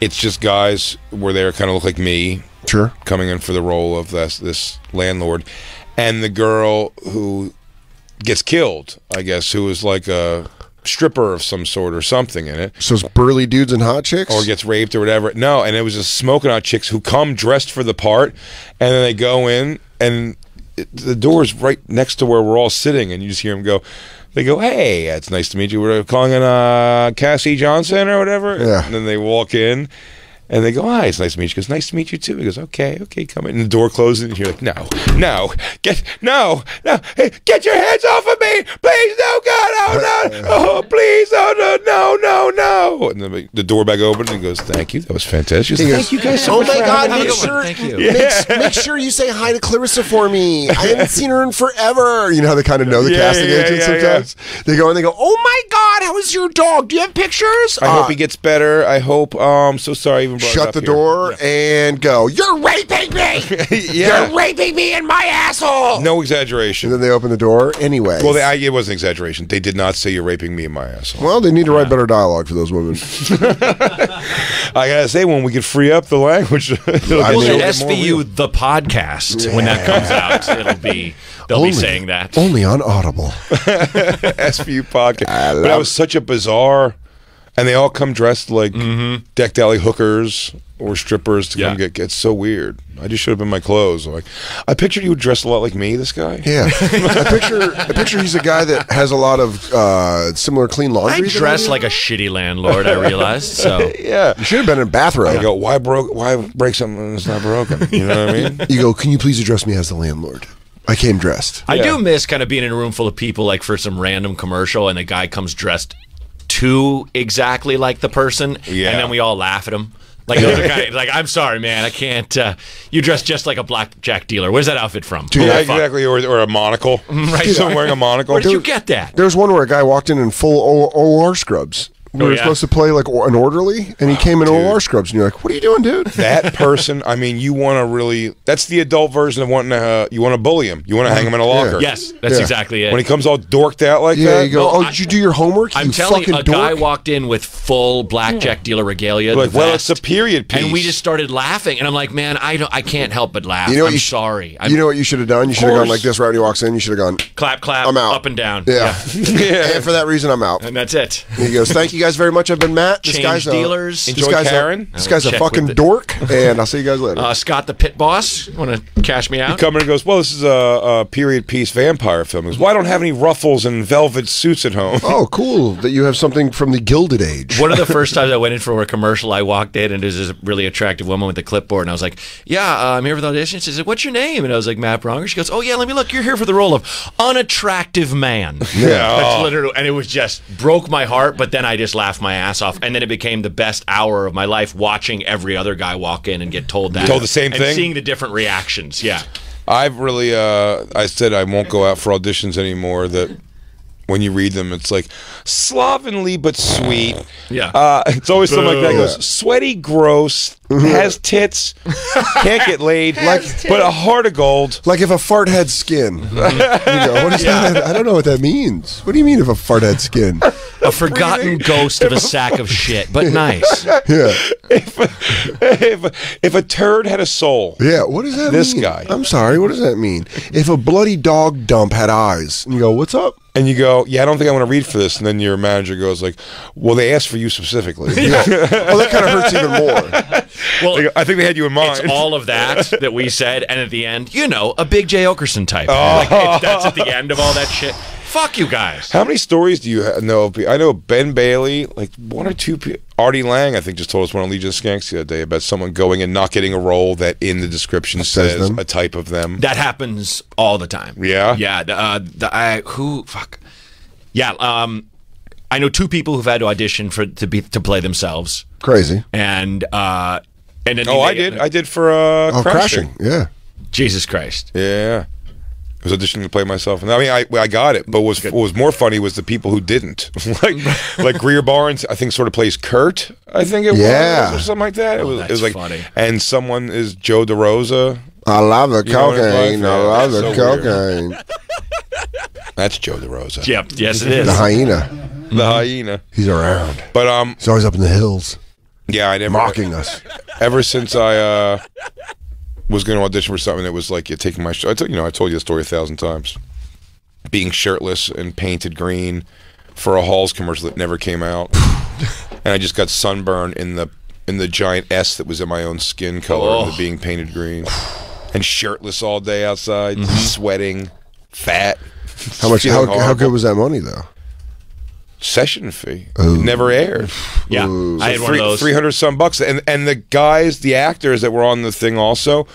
it's just guys were there kind of look like me, Sure. coming in for the role of this this landlord, and the girl who gets killed, I guess, who is like a stripper of some sort or something in it So it's burly dudes and hot chicks? or gets raped or whatever. No, and it was just smoking hot chicks who come dressed for the part, and then they go in, and it, the door's right next to where we're all sitting, and you just hear them go. They go, "Hey, it's nice to meet you. We're calling in uh, Cassie Johnson or whatever." Yeah. And then they walk in, and they go, "Hi, it's nice to meet you." She goes, "Nice to meet you too." He goes, "Okay, okay, come in." And the door closes, and you're like, "No, no, get no, no, hey, get your hands off of me, please, no, God, oh no, oh please, oh no, no, no, no." And then the- the door back open, and he goes, "Thank you, that was fantastic." Goes, goes, "Thank you guys so oh my God, make sure, Thank you. make, make sure you say hi to Clarissa for me. I haven't seen her in forever. You know how they kind of know the Yeah, casting yeah, agents yeah, sometimes? They go and they go, oh my God, how is your dog? Do you have pictures? I Uh, hope he gets better. I hope. Um, so sorry, even brought Shut the here. door and go, you're raping me. Yeah. You're raping me in my asshole. No And exaggeration. then they open the door anyway. Well, they, I, it wasn't exaggeration. They did not say you're raping me in my asshole. well, they need to write better dialogue for those women. I gotta say, when we can free up the language, it'll I get mean- a the bit more real. SVU the podcast when that comes out, it'll be they'll Only- be saying that. Only on Audible. SVU podcast. I but that was such a bizarre, and they all come dressed like Mm-hmm. decked out like hookers or strippers to Yeah. come get. It's so weird. I just should have been my clothes. Like, I pictured you dressed a lot like me. This guy. Yeah, I picture. I picture he's a guy that has a lot of uh, similar clean laundry. I dress like a shitty landlord. I realized. So Yeah. You should have been in a bathrobe. I go, why broke? Why break something that's not broken? You know what I mean? You go. Can you please address me as the landlord? I came dressed. I Yeah. do miss kind of being in a room full of people, like for some random commercial, and the guy comes dressed too exactly like the person, Yeah. and then we all laugh at him. Like those are kind of, like I'm sorry, man, I can't. Uh, you dress just like a blackjack dealer. Where's that outfit from? yeah, Oh, exactly. Or, or a monocle. Right. So I'm wearing a monocle. Where did you get that? There was one where a guy walked in in full OR scrubs. We Oh, were yeah. supposed to play like an orderly, and he came in OR scrubs, and you're like, "What are you doing, dude?" that person, I mean, you want to really. That's the adult version of wanting to. Uh, you want to bully him. You want to hang him in a locker. Yes, that's exactly it. When he comes all dorked out like yeah, that, you go, "Oh, did you do your homework?" I'm you telling you, fucking a guy walked in with full blackjack dealer regalia. Like, well, vest, it's a period piece. and we just started laughing. And I'm like, man, I don't, I can't help but laugh. You know what I'm you sh- sorry. I'm, you know what you should have done? You should have gone like this right when he walks in. You should have gone, clap, clap, I'm out. up and down. Yeah. And for that reason, I'm out. and that's it. And he goes, "Thank you guys very much. I've been Matt. This Change guy's a, dealers. This Enjoy guy's Karen. A, this guy's a fucking with dork, and I'll see you guys later." Uh, Scott, the pit boss, want to cash me out? He out? comes in and goes, "Well, this is a, a period piece vampire film." He goes, "Well, I don't have any ruffles and velvet suits at home." oh, cool that you have something from the Gilded Age. One of the first times I went in for a commercial, I walked in and there's this really attractive woman with a clipboard, and I was like, "Yeah, uh, I'm here for the audition." She said, "What's your name?" And I was like, "Matt Braunger." She goes, "Oh yeah, let me look. You're here for the role of unattractive man." Yeah. That's literally, and it was just broke my heart. But then I just laughed my ass off, and then it became the best hour of my life watching every other guy walk in and get told that, Told the same and thing? seeing the different reactions. Yeah, I've really, uh, I said I won't go out for auditions anymore. That when you read them, it's like slovenly but sweet. Yeah. Uh, it's always something like that. It goes sweaty, gross, has tits, can't get laid, like, but a heart of gold. Like if a fart had skin. you go, what is that? I don't know what that means. What do you mean if a fart had skin? A forgotten ghost of a sack of shit, but nice. Yeah. If a, if, a, if a turd had a soul, Yeah, what does that This mean? guy. I'm sorry, what does that mean? If a bloody dog dump had eyes, and you go, what's up? And you go, yeah, I don't think I want to read for this, and then your manager goes like, well, they asked for you specifically. Well, that kind of hurts even more. Well, go, I think they had you in mind. It's all of that that we said, and at the end, you know, a big Jay Oakerson type. Oh. Like, that's at the end of all that shit. Fuck you guys. How many stories do you know? of I know Ben Bailey, like one or two. Pe- Artie Lange, I think, just told us one on Legion of Skanks the other day about someone going and not getting a role that in the description Says says, a type of them. That happens all the time. Yeah? yeah. The, uh, the, I who fuck. Yeah. Um, I know two people who've had to audition for to be to play themselves, Crazy. and uh, and then oh, I they- did. I did for uh, Oh, crashing. crashing. Yeah. Jesus Christ. Yeah. I was auditioning to play myself, and I mean, I, I got it. But what was what was more funny was the people who didn't. like, like Greer Barnes, I think, sort of plays Kurt. I think it was. Yeah. was, or something like that. It was, it was like, funny. and someone is Joe DeRosa. I love the You know what it's cocaine. I Yeah, love the that's so weird. cocaine. That's Joe DeRosa. Yep. Yes, it is. The hyena. the hyena. He's around. But um, He's always up in the hills, yeah, I never mocking us. ever since I uh, was going to audition for something that was like taking my. I told you know I told you the story a thousand times. Being shirtless and painted green for a Halls commercial that never came out, and I just got sunburn in the in the giant S that was in my own skin color, Oh. being painted green, and shirtless all day outside, mm-hmm. sweating, fat. How much? How, how good was that money though? Session fee? Ooh. It never aired. Yeah, I had one of those. Three hundred some bucks, and and the guys, the actors that were on the thing also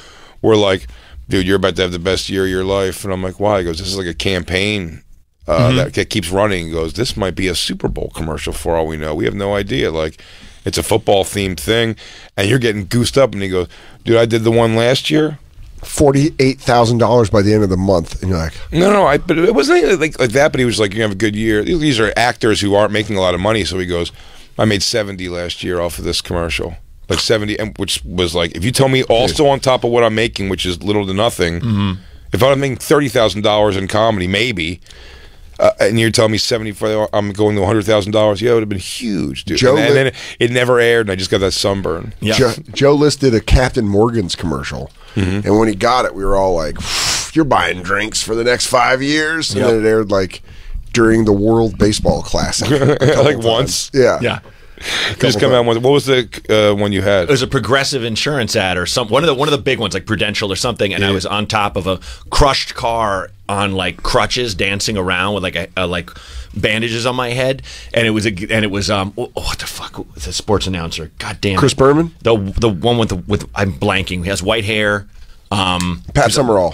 were like, "Dude, you're about to have the best year of your life." And I'm like, "Why?" He goes, "This is like a campaign." Uh, Mm-hmm. that, that keeps running. He goes, this might be a Super Bowl commercial for all we know. We have no idea. Like, it's a football themed thing, and you're getting goosed up. And he goes, dude, I did the one last year. Forty-eight thousand dollars by the end of the month, and you're like, No, no, I. But it wasn't like like that. But he was like, "You have a good year." These are actors who aren't making a lot of money. So he goes, "I made seventy last year off of this commercial, like seventy, and which was like, if you tell me also on top of what I'm making, which is little to nothing, Mm-hmm. if I'm making thirty thousand dollars in comedy, maybe." Uh, and you're telling me seventy five? I'm going to hundred thousand dollars. Yeah, it would have been huge, dude. Joe and, and then it, it never aired, and I just got that sunburn. Yeah. Joe, Joe List did a Captain Morgan's commercial, Mm-hmm. and when he got it, we were all like, "You're buying drinks for the next five years," and Yep. then it aired like during the World Baseball Classic, Like times. once? Yeah, Yeah. Just come out. With, what was the uh, one you had? It was a progressive insurance ad or some one of the one of the big ones like Prudential or something, and I was on top of a crushed car on like crutches, dancing around with like a, a like bandages on my head, and it was a and it was um oh, what the fuck it's a sports announcer, god damn it. Chris Berman, the the one with the with I'm blanking. He has white hair. Um, Pat Summerall.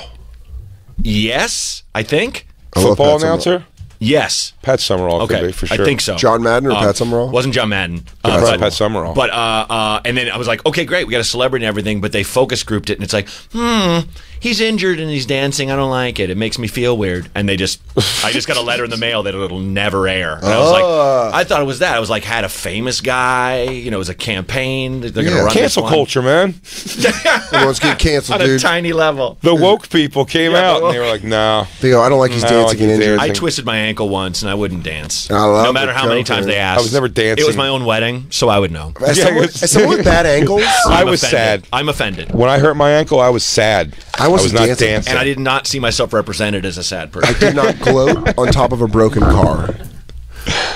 yes, I think. I Football announcer? Yes. Pat Summerall Okay, could be for sure. I think so. John Madden or Um, Pat Summerall? Wasn't John Madden. Uh, Pat- Pat Summerall. But uh, uh, and then I was like, okay, great, we got a celebrity and everything. But they focus grouped it, and it's like, hmm, he's injured and he's dancing. I don't like it. It makes me feel weird. And they just, I just got a letter in the mail that it'll never air. And I was Ah. like, I thought it was that. I was like, had a famous guy. You know, it was a campaign. They're gonna Yeah. run Cancel this one. culture, man. Everyone's getting canceled, on a dude. tiny level. The woke people came Yeah, out the and they were like, "No." They go, I don't like he's I don't dancing like and he's injured. I dancing. twisted my ankle once and I wouldn't dance. I love no matter the how many times they asked. I was never dancing. It was my own wedding, so I would know. As, Yeah, someone, it's- as someone with bad ankles, I I'm was offended. sad. I'm offended. When I hurt my ankle, I was sad. I wasn't was not dancing. dancing. And I did not see myself represented as a sad person. I did not gloat on top of a broken car.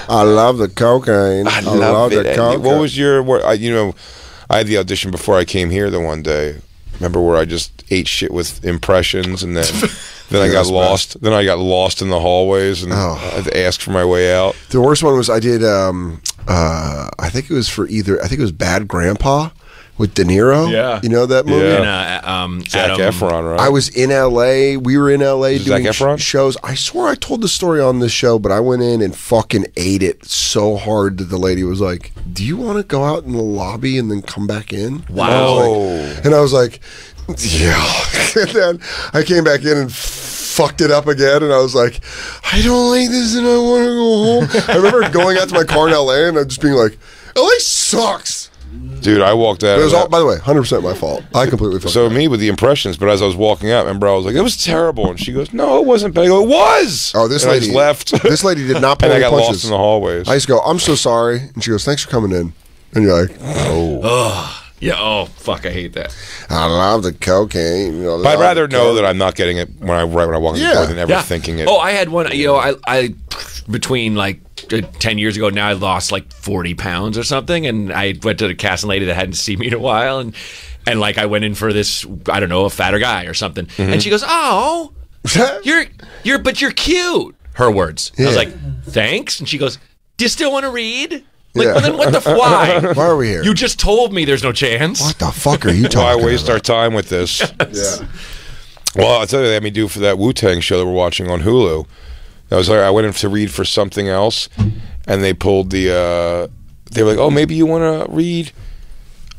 I love the cocaine. I, love, it. the cocaine. What was your? What, you know, I had the audition before I came here the one day. Remember where I just ate shit with impressions, and then then I got Yes, man. lost. Then I got lost in the hallways, and Oh. I had to ask for my way out. The worst one was I did. Um, uh, I think it was for either. I think it was Bad Grandpa with De Niro. Yeah. you know that movie. Yeah. And, uh, um, Zac Adam, Efron, right? I was in L.A. We were in L.A. Is it Zac doing sh- shows. I swore I told the story on this show, but I went in and fucking ate it so hard that the lady was like, "Do you want to go out in the lobby and then come back in?" And I was like- and I was like, "Yeah." and then I came back in and fucked it up again, and I was like, "I don't like this, and I want to go home." I remember going out to my car in L.A. and I'm just being like, "L.A. sucks." Dude, I walked out. But it of was that- all, by the way, hundred percent my fault. I completely fucked So up. me with the impressions, but as I was walking out, remember I was like, "It was terrible," and she goes, "No, it wasn't." bad." I go, "It was." Oh, this And I lady just left. This lady did not pull and I any got punches. lost in the hallways. I used to go, I'm so sorry. And she goes, thanks for coming in. And you're like, oh, Yeah. Oh, fuck. I hate that. I love the cocaine. You know, But I'd rather the know that I'm not getting it when I right when I walk in the Yeah. door than ever Yeah. thinking it. Oh, I had one. You know, I, I between like uh, ten years ago now, I lost like forty pounds or something, and I went to the casting lady that hadn't seen me in a while, and and like I went in for this, I don't know, a fatter guy or something, Mm-hmm. and she goes, "Oh, you're you're, but you're cute." Her words. I was like, "Thanks," and she goes, "Do you still want to read?" Like, Yeah. well, then what the f- why? Why are we here? You just told me there's no chance. what the fuck are you Why talking waste about? our time with this? Yeah. Well, I'll tell you, they had me do for that Wu Tang show that we're watching on Hulu. I was like, I went in to read for something else, and they pulled the. Uh, they were like, "Oh, maybe you want to read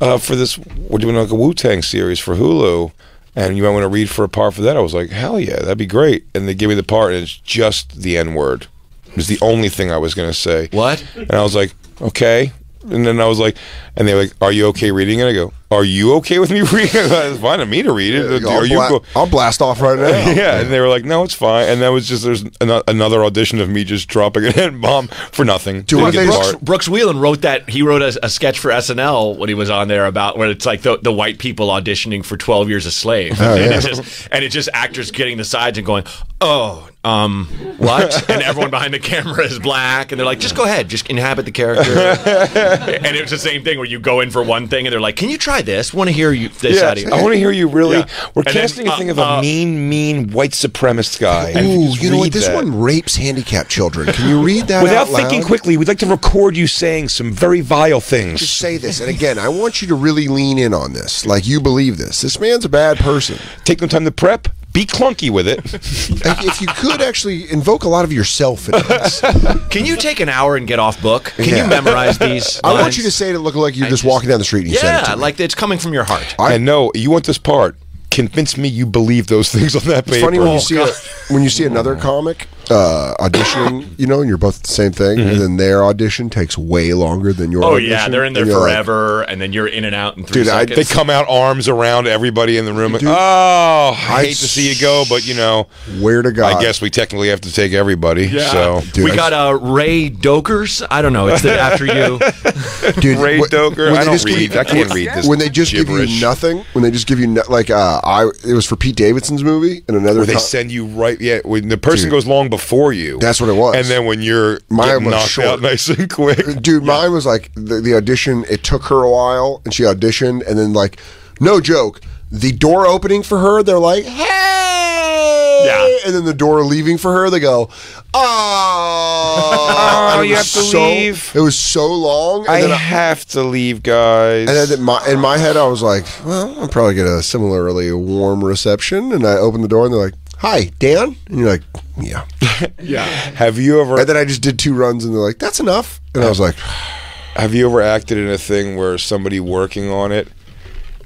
uh, for this. We're doing like a Wu Tang series for Hulu, and you might want to read for a part for that." I was like, "Hell yeah, that'd be great!" And they gave me the part, and it's just the N word. It was the only thing I was gonna say. What? And I was like, "Okay." And then I was like, and they were like, "Are you okay reading it?" I go, "Are you okay with me reading it?" It's fine to me to read it. I'll, Are you bla- go- I'll blast off right now. yeah, and they were like, "No, it's fine." And that was just there's an- another audition of me just dropping an N bomb for nothing. Dude, Didn't what get they the just- part. Brooks Wheelan wrote that. He wrote a, a sketch for SNL when he was on there about where it's like the, the white people auditioning for Twelve Years a Slave, Oh, and yeah. it's just and it's just actors getting the sides and going, "Oh, um, what?" and everyone behind the camera is black, and they're like, "Just go ahead, just inhabit the character." and it was the same thing where you go in for one thing, and they're like, "Can you try this? Want to hear you this Yeah, out of? I want to hear you really. Yeah. We're And then, casting a uh, thing of a uh, mean, mean white supremacist guy. Ooh, just you know what? This that- one rapes handicapped children. Can you read that Without out loud? thinking quickly, we'd like to record you saying some very vile things. Just say this, and again, I want you to really lean in on this, like you believe this. This man's a bad person. Take no time to prep. Be clunky with it. Like, if you could actually invoke a lot of yourself in this, Can you take an hour and get off book? Can Yeah. you memorize these? I want lines? you to say it look like you're just, just- walking down the street and you said it Yeah, to me. like it's coming from your heart. and no, you want this part. Convince me you believe those things on that paper. It's funny when you Oh, see a, when you see another comic uh, auditioning, you know, and you're both the same thing, and then their audition takes way longer than your. Mm-hmm. Oh audition, yeah, they're in there and you're like, forever, and then you're in and out in three Dude, I- seconds. They come out arms around everybody in the room. Like, Dude, oh, I, I hate to see you go, but you know, Where to God? I guess we technically have to take everybody. Yeah. So Dude, we I- got uh, Ray Dokers. I don't know. It's the after you. dude, Ray wh- Doker. I don't just give read. you- I can't read this. When they just give you nothing, when they just give you no, like uh, I, it was for Pete Davidson's movie and another. Where they co- send you right, yeah. When the person Dude. goes long before you, That's what it was. and then when you're Mine was knocked short. out nice and quick, Dude, mine was like the, the audition. It took her a while, and she auditioned, and then like, no joke, the door opening for her, they're like, "Hey!" Yeah. and then the door leaving for her, they go, ah. "Oh, Oh, you was have to so- leave. It was so long, and I then I, have to leave, guys. and then in my, in my head, I was like, well, I'm probably get a similarly warm reception, and I opened the door, and they're like. Hi, Dan. And you're like, yeah. Yeah. have you ever And then I just did two runs, and they're like, that's enough. And I was like, have you ever acted in a thing where somebody working on it,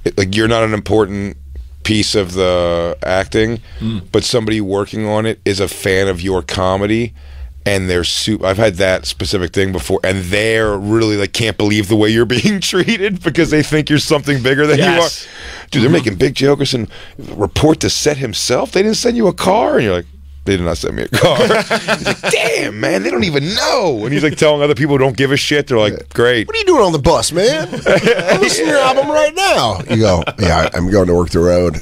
it like you're not an important piece of the acting, hmm. but somebody working on it is a fan of your comedy. And they're super. I've had that specific thing before, and they're really like can't believe the way you're being treated because they think you're something bigger than Yes. you are. Dude, they're making big jokers and report to set himself. They didn't send you a car, and you're like, they did not send me a car. He's like, damn, man, they don't even know. And he's like telling other people who don't give a shit. They're like, great. What are you doing on the bus, man? I'm listening to your album right now. You go, yeah, I'm going to work the road.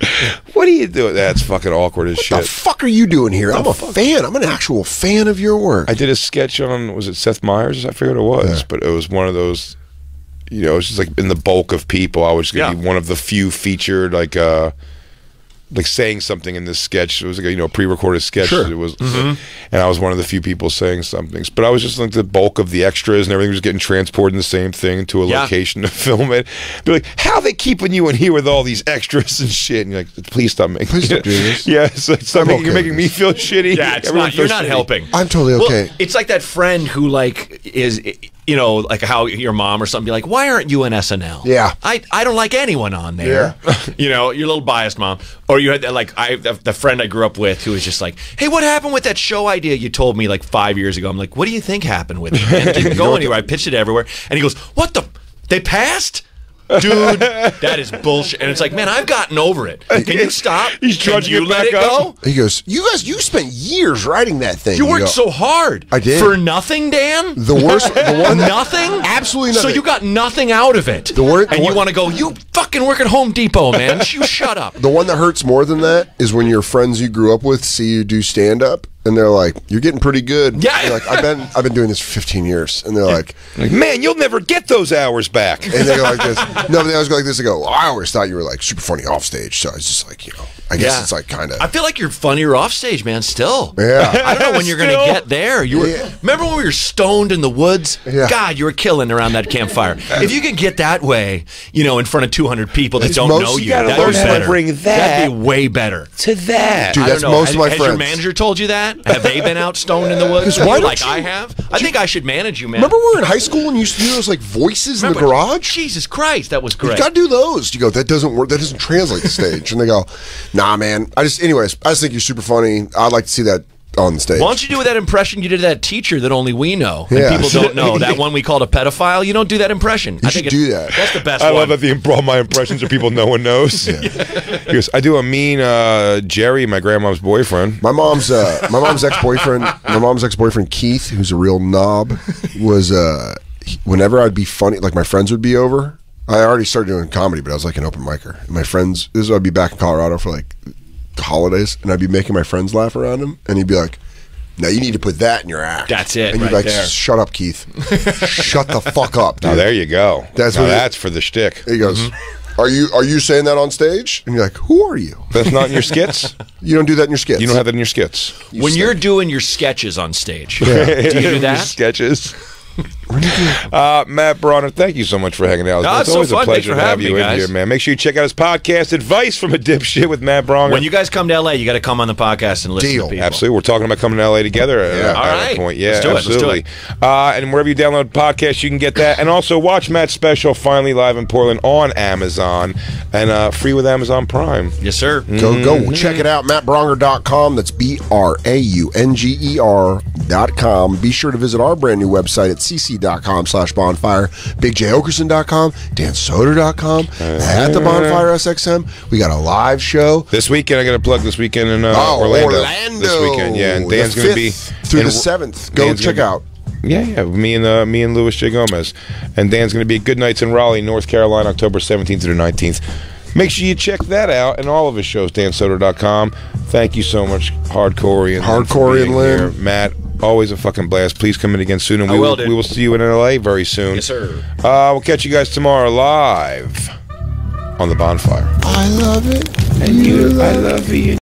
What are you doing? That's fucking awkward as The shit. fuck are you doing here? I'm a fan. I'm an actual fan of your work. I did a sketch on was it Seth Meyers? I forget what it was, but it was one of those. You know, it's just like in the bulk of people, I was gonna be one of the few featured, like uh, like saying something in this sketch. It was like a, you know pre-recorded sketch. Sure. It was, Mhm. and I was one of the few people saying something. But I was just like the bulk of the extras and everything was getting transported in the same thing to a Yeah. location to film it. Be like, how they keeping you in here with all these extras and shit? And you're like, please stop making. Please stop doing this. yeah, it's like, stop I'm making, okay you're making me feel shitty. Yeah, it's Everyone not. You're not shitty. helping. I'm totally Well, okay. it's like that friend who like is you know like how your mom or something be like, why aren't you in SNL? Yeah. I I don't like anyone on there. Yeah. you know, you're a little biased, mom. Or you had that, like I the, the friend I grew up with who was just like, hey, what happened with that show idea you told me like five years ago? I'm like, what do you think happened with it? Man? It didn't go anywhere. I pitched it everywhere, and he goes, what the? They passed. Dude, that is bullshit. And it's like, man, I've gotten over it. Can you stop? He's Can trudging you it let back it up. go? He goes, you guys, you spent years writing that thing. You worked go, so hard. I did. For nothing, Dan? The worst- the one that- nothing? Absolutely nothing. So you got nothing out of it. The word- the and you want to go, you fucking work at Home Depot, man. you shut up. The one that hurts more than that is when your friends you grew up with see you do stand up and they're like, "You're getting pretty good." Yeah. You're like I've been I've been doing this for 15 years, and they're like, Like, man, you'll never get those hours back. and they go like this. No, but they always go like this. They go, well, "I always thought you were like super funny off stage." So I was just like you know, I guess Yeah. it's like kind of I feel like you're funnier off stage, man, still. Yeah. I don't know when you're going to get there. You were, Yeah. Remember when we were stoned in the woods? Yeah. God, you were killing around that campfire. if you could get that way, you know, in front of 200 people that It's don't most- know you you, gotta that'd be better. bring that That'd be way better. to that. Dude, I that's don't know. most has, of my has your manager told you that? Have they been out stoned in the woods? Why like you- I have? I think I should manage you, man. Remember we were in high school and you used to do those like voices in the garage? Jesus Christ, that was You great. gotta do those. You go, that doesn't work. That doesn't translate to stage. and they go, Nah, man. I just, anyways, I just think you're super funny. I'd like to see that on the stage. Why don't you do that impression you did of that teacher that only we know and Yeah. people don't know? That one we called a pedophile. You don't do that impression. You I should think do that. That's the best I one. love that the imp- all my impressions are people no one knows. He goes, I do a mean uh, Jerry, my grandma's boyfriend. My mom's uh, my mom's ex boyfriend, my mom's ex boyfriend Keith, who's a real knob, was uh, he- whenever I'd be funny, like my friends would be over. I already started doing comedy, but I was like an open micer. And my friends, this is I'd be back in Colorado for like the holidays, and I'd be making my friends laugh around him, and he'd be like. Now you need to put that in your act. That's it, And you'd be like, there. "Shut up, Keith. Shut the fuck up." Now there you go. That's now what it- that's for the shtick. He goes, mm-hmm. "Are you are you saying that on stage?" And you're like, "Who are you?" That's not in your skits. You don't do that in your skits. You don't have that in your skits. when you're doing your sketches on stage, do you do Your that? sketches. Uh, Matt Braunger, thank you so much for hanging out. No, it's it's so always fun. a pleasure to have you me, in guys. here, man. Make sure you check out his podcast, Advice from a Dipshit with Matt Braunger. When you guys come to LA, you got to come on the podcast and listen Deal. to people. Absolutely. We're talking about coming to LA together at, Yeah. at All a point. Yeah, Let's do it. Let's do absolutely. Uh, and wherever you download podcasts, you can get that. And also watch Matt's special, Finally Live in Portland, on Amazon and uh, free with Amazon Prime. Yes, sir. Go go check it out, mattbraunger.com. That's B R A U N G E R dot com. Be sure to visit our brand new website at cc.com slash bonfire, bigjokerson.com, dansoder.com, at the bonfire SXM. We got a live show. This weekend, I got to plug this weekend in uh, Oh, Orlando. Orlando. This weekend, yeah. And Dan's going to be through the 7th. Go Dan's check out. Yeah, yeah. Me and uh, me and Louis J. Gomez, and Dan's going to be at Good Nights in Raleigh, North Carolina, October 17th through the 19th. Make sure you check that out and all of his shows, dansoder.com. Thank you so much, Hardcore and Hardcore and Lynn. Matt, always a fucking blast. Please come in again soon, and I we will, will, we will see you in LA very soon. Yes, sir. Uh, we'll catch you guys tomorrow live on the bonfire. I love it. And you, I love you.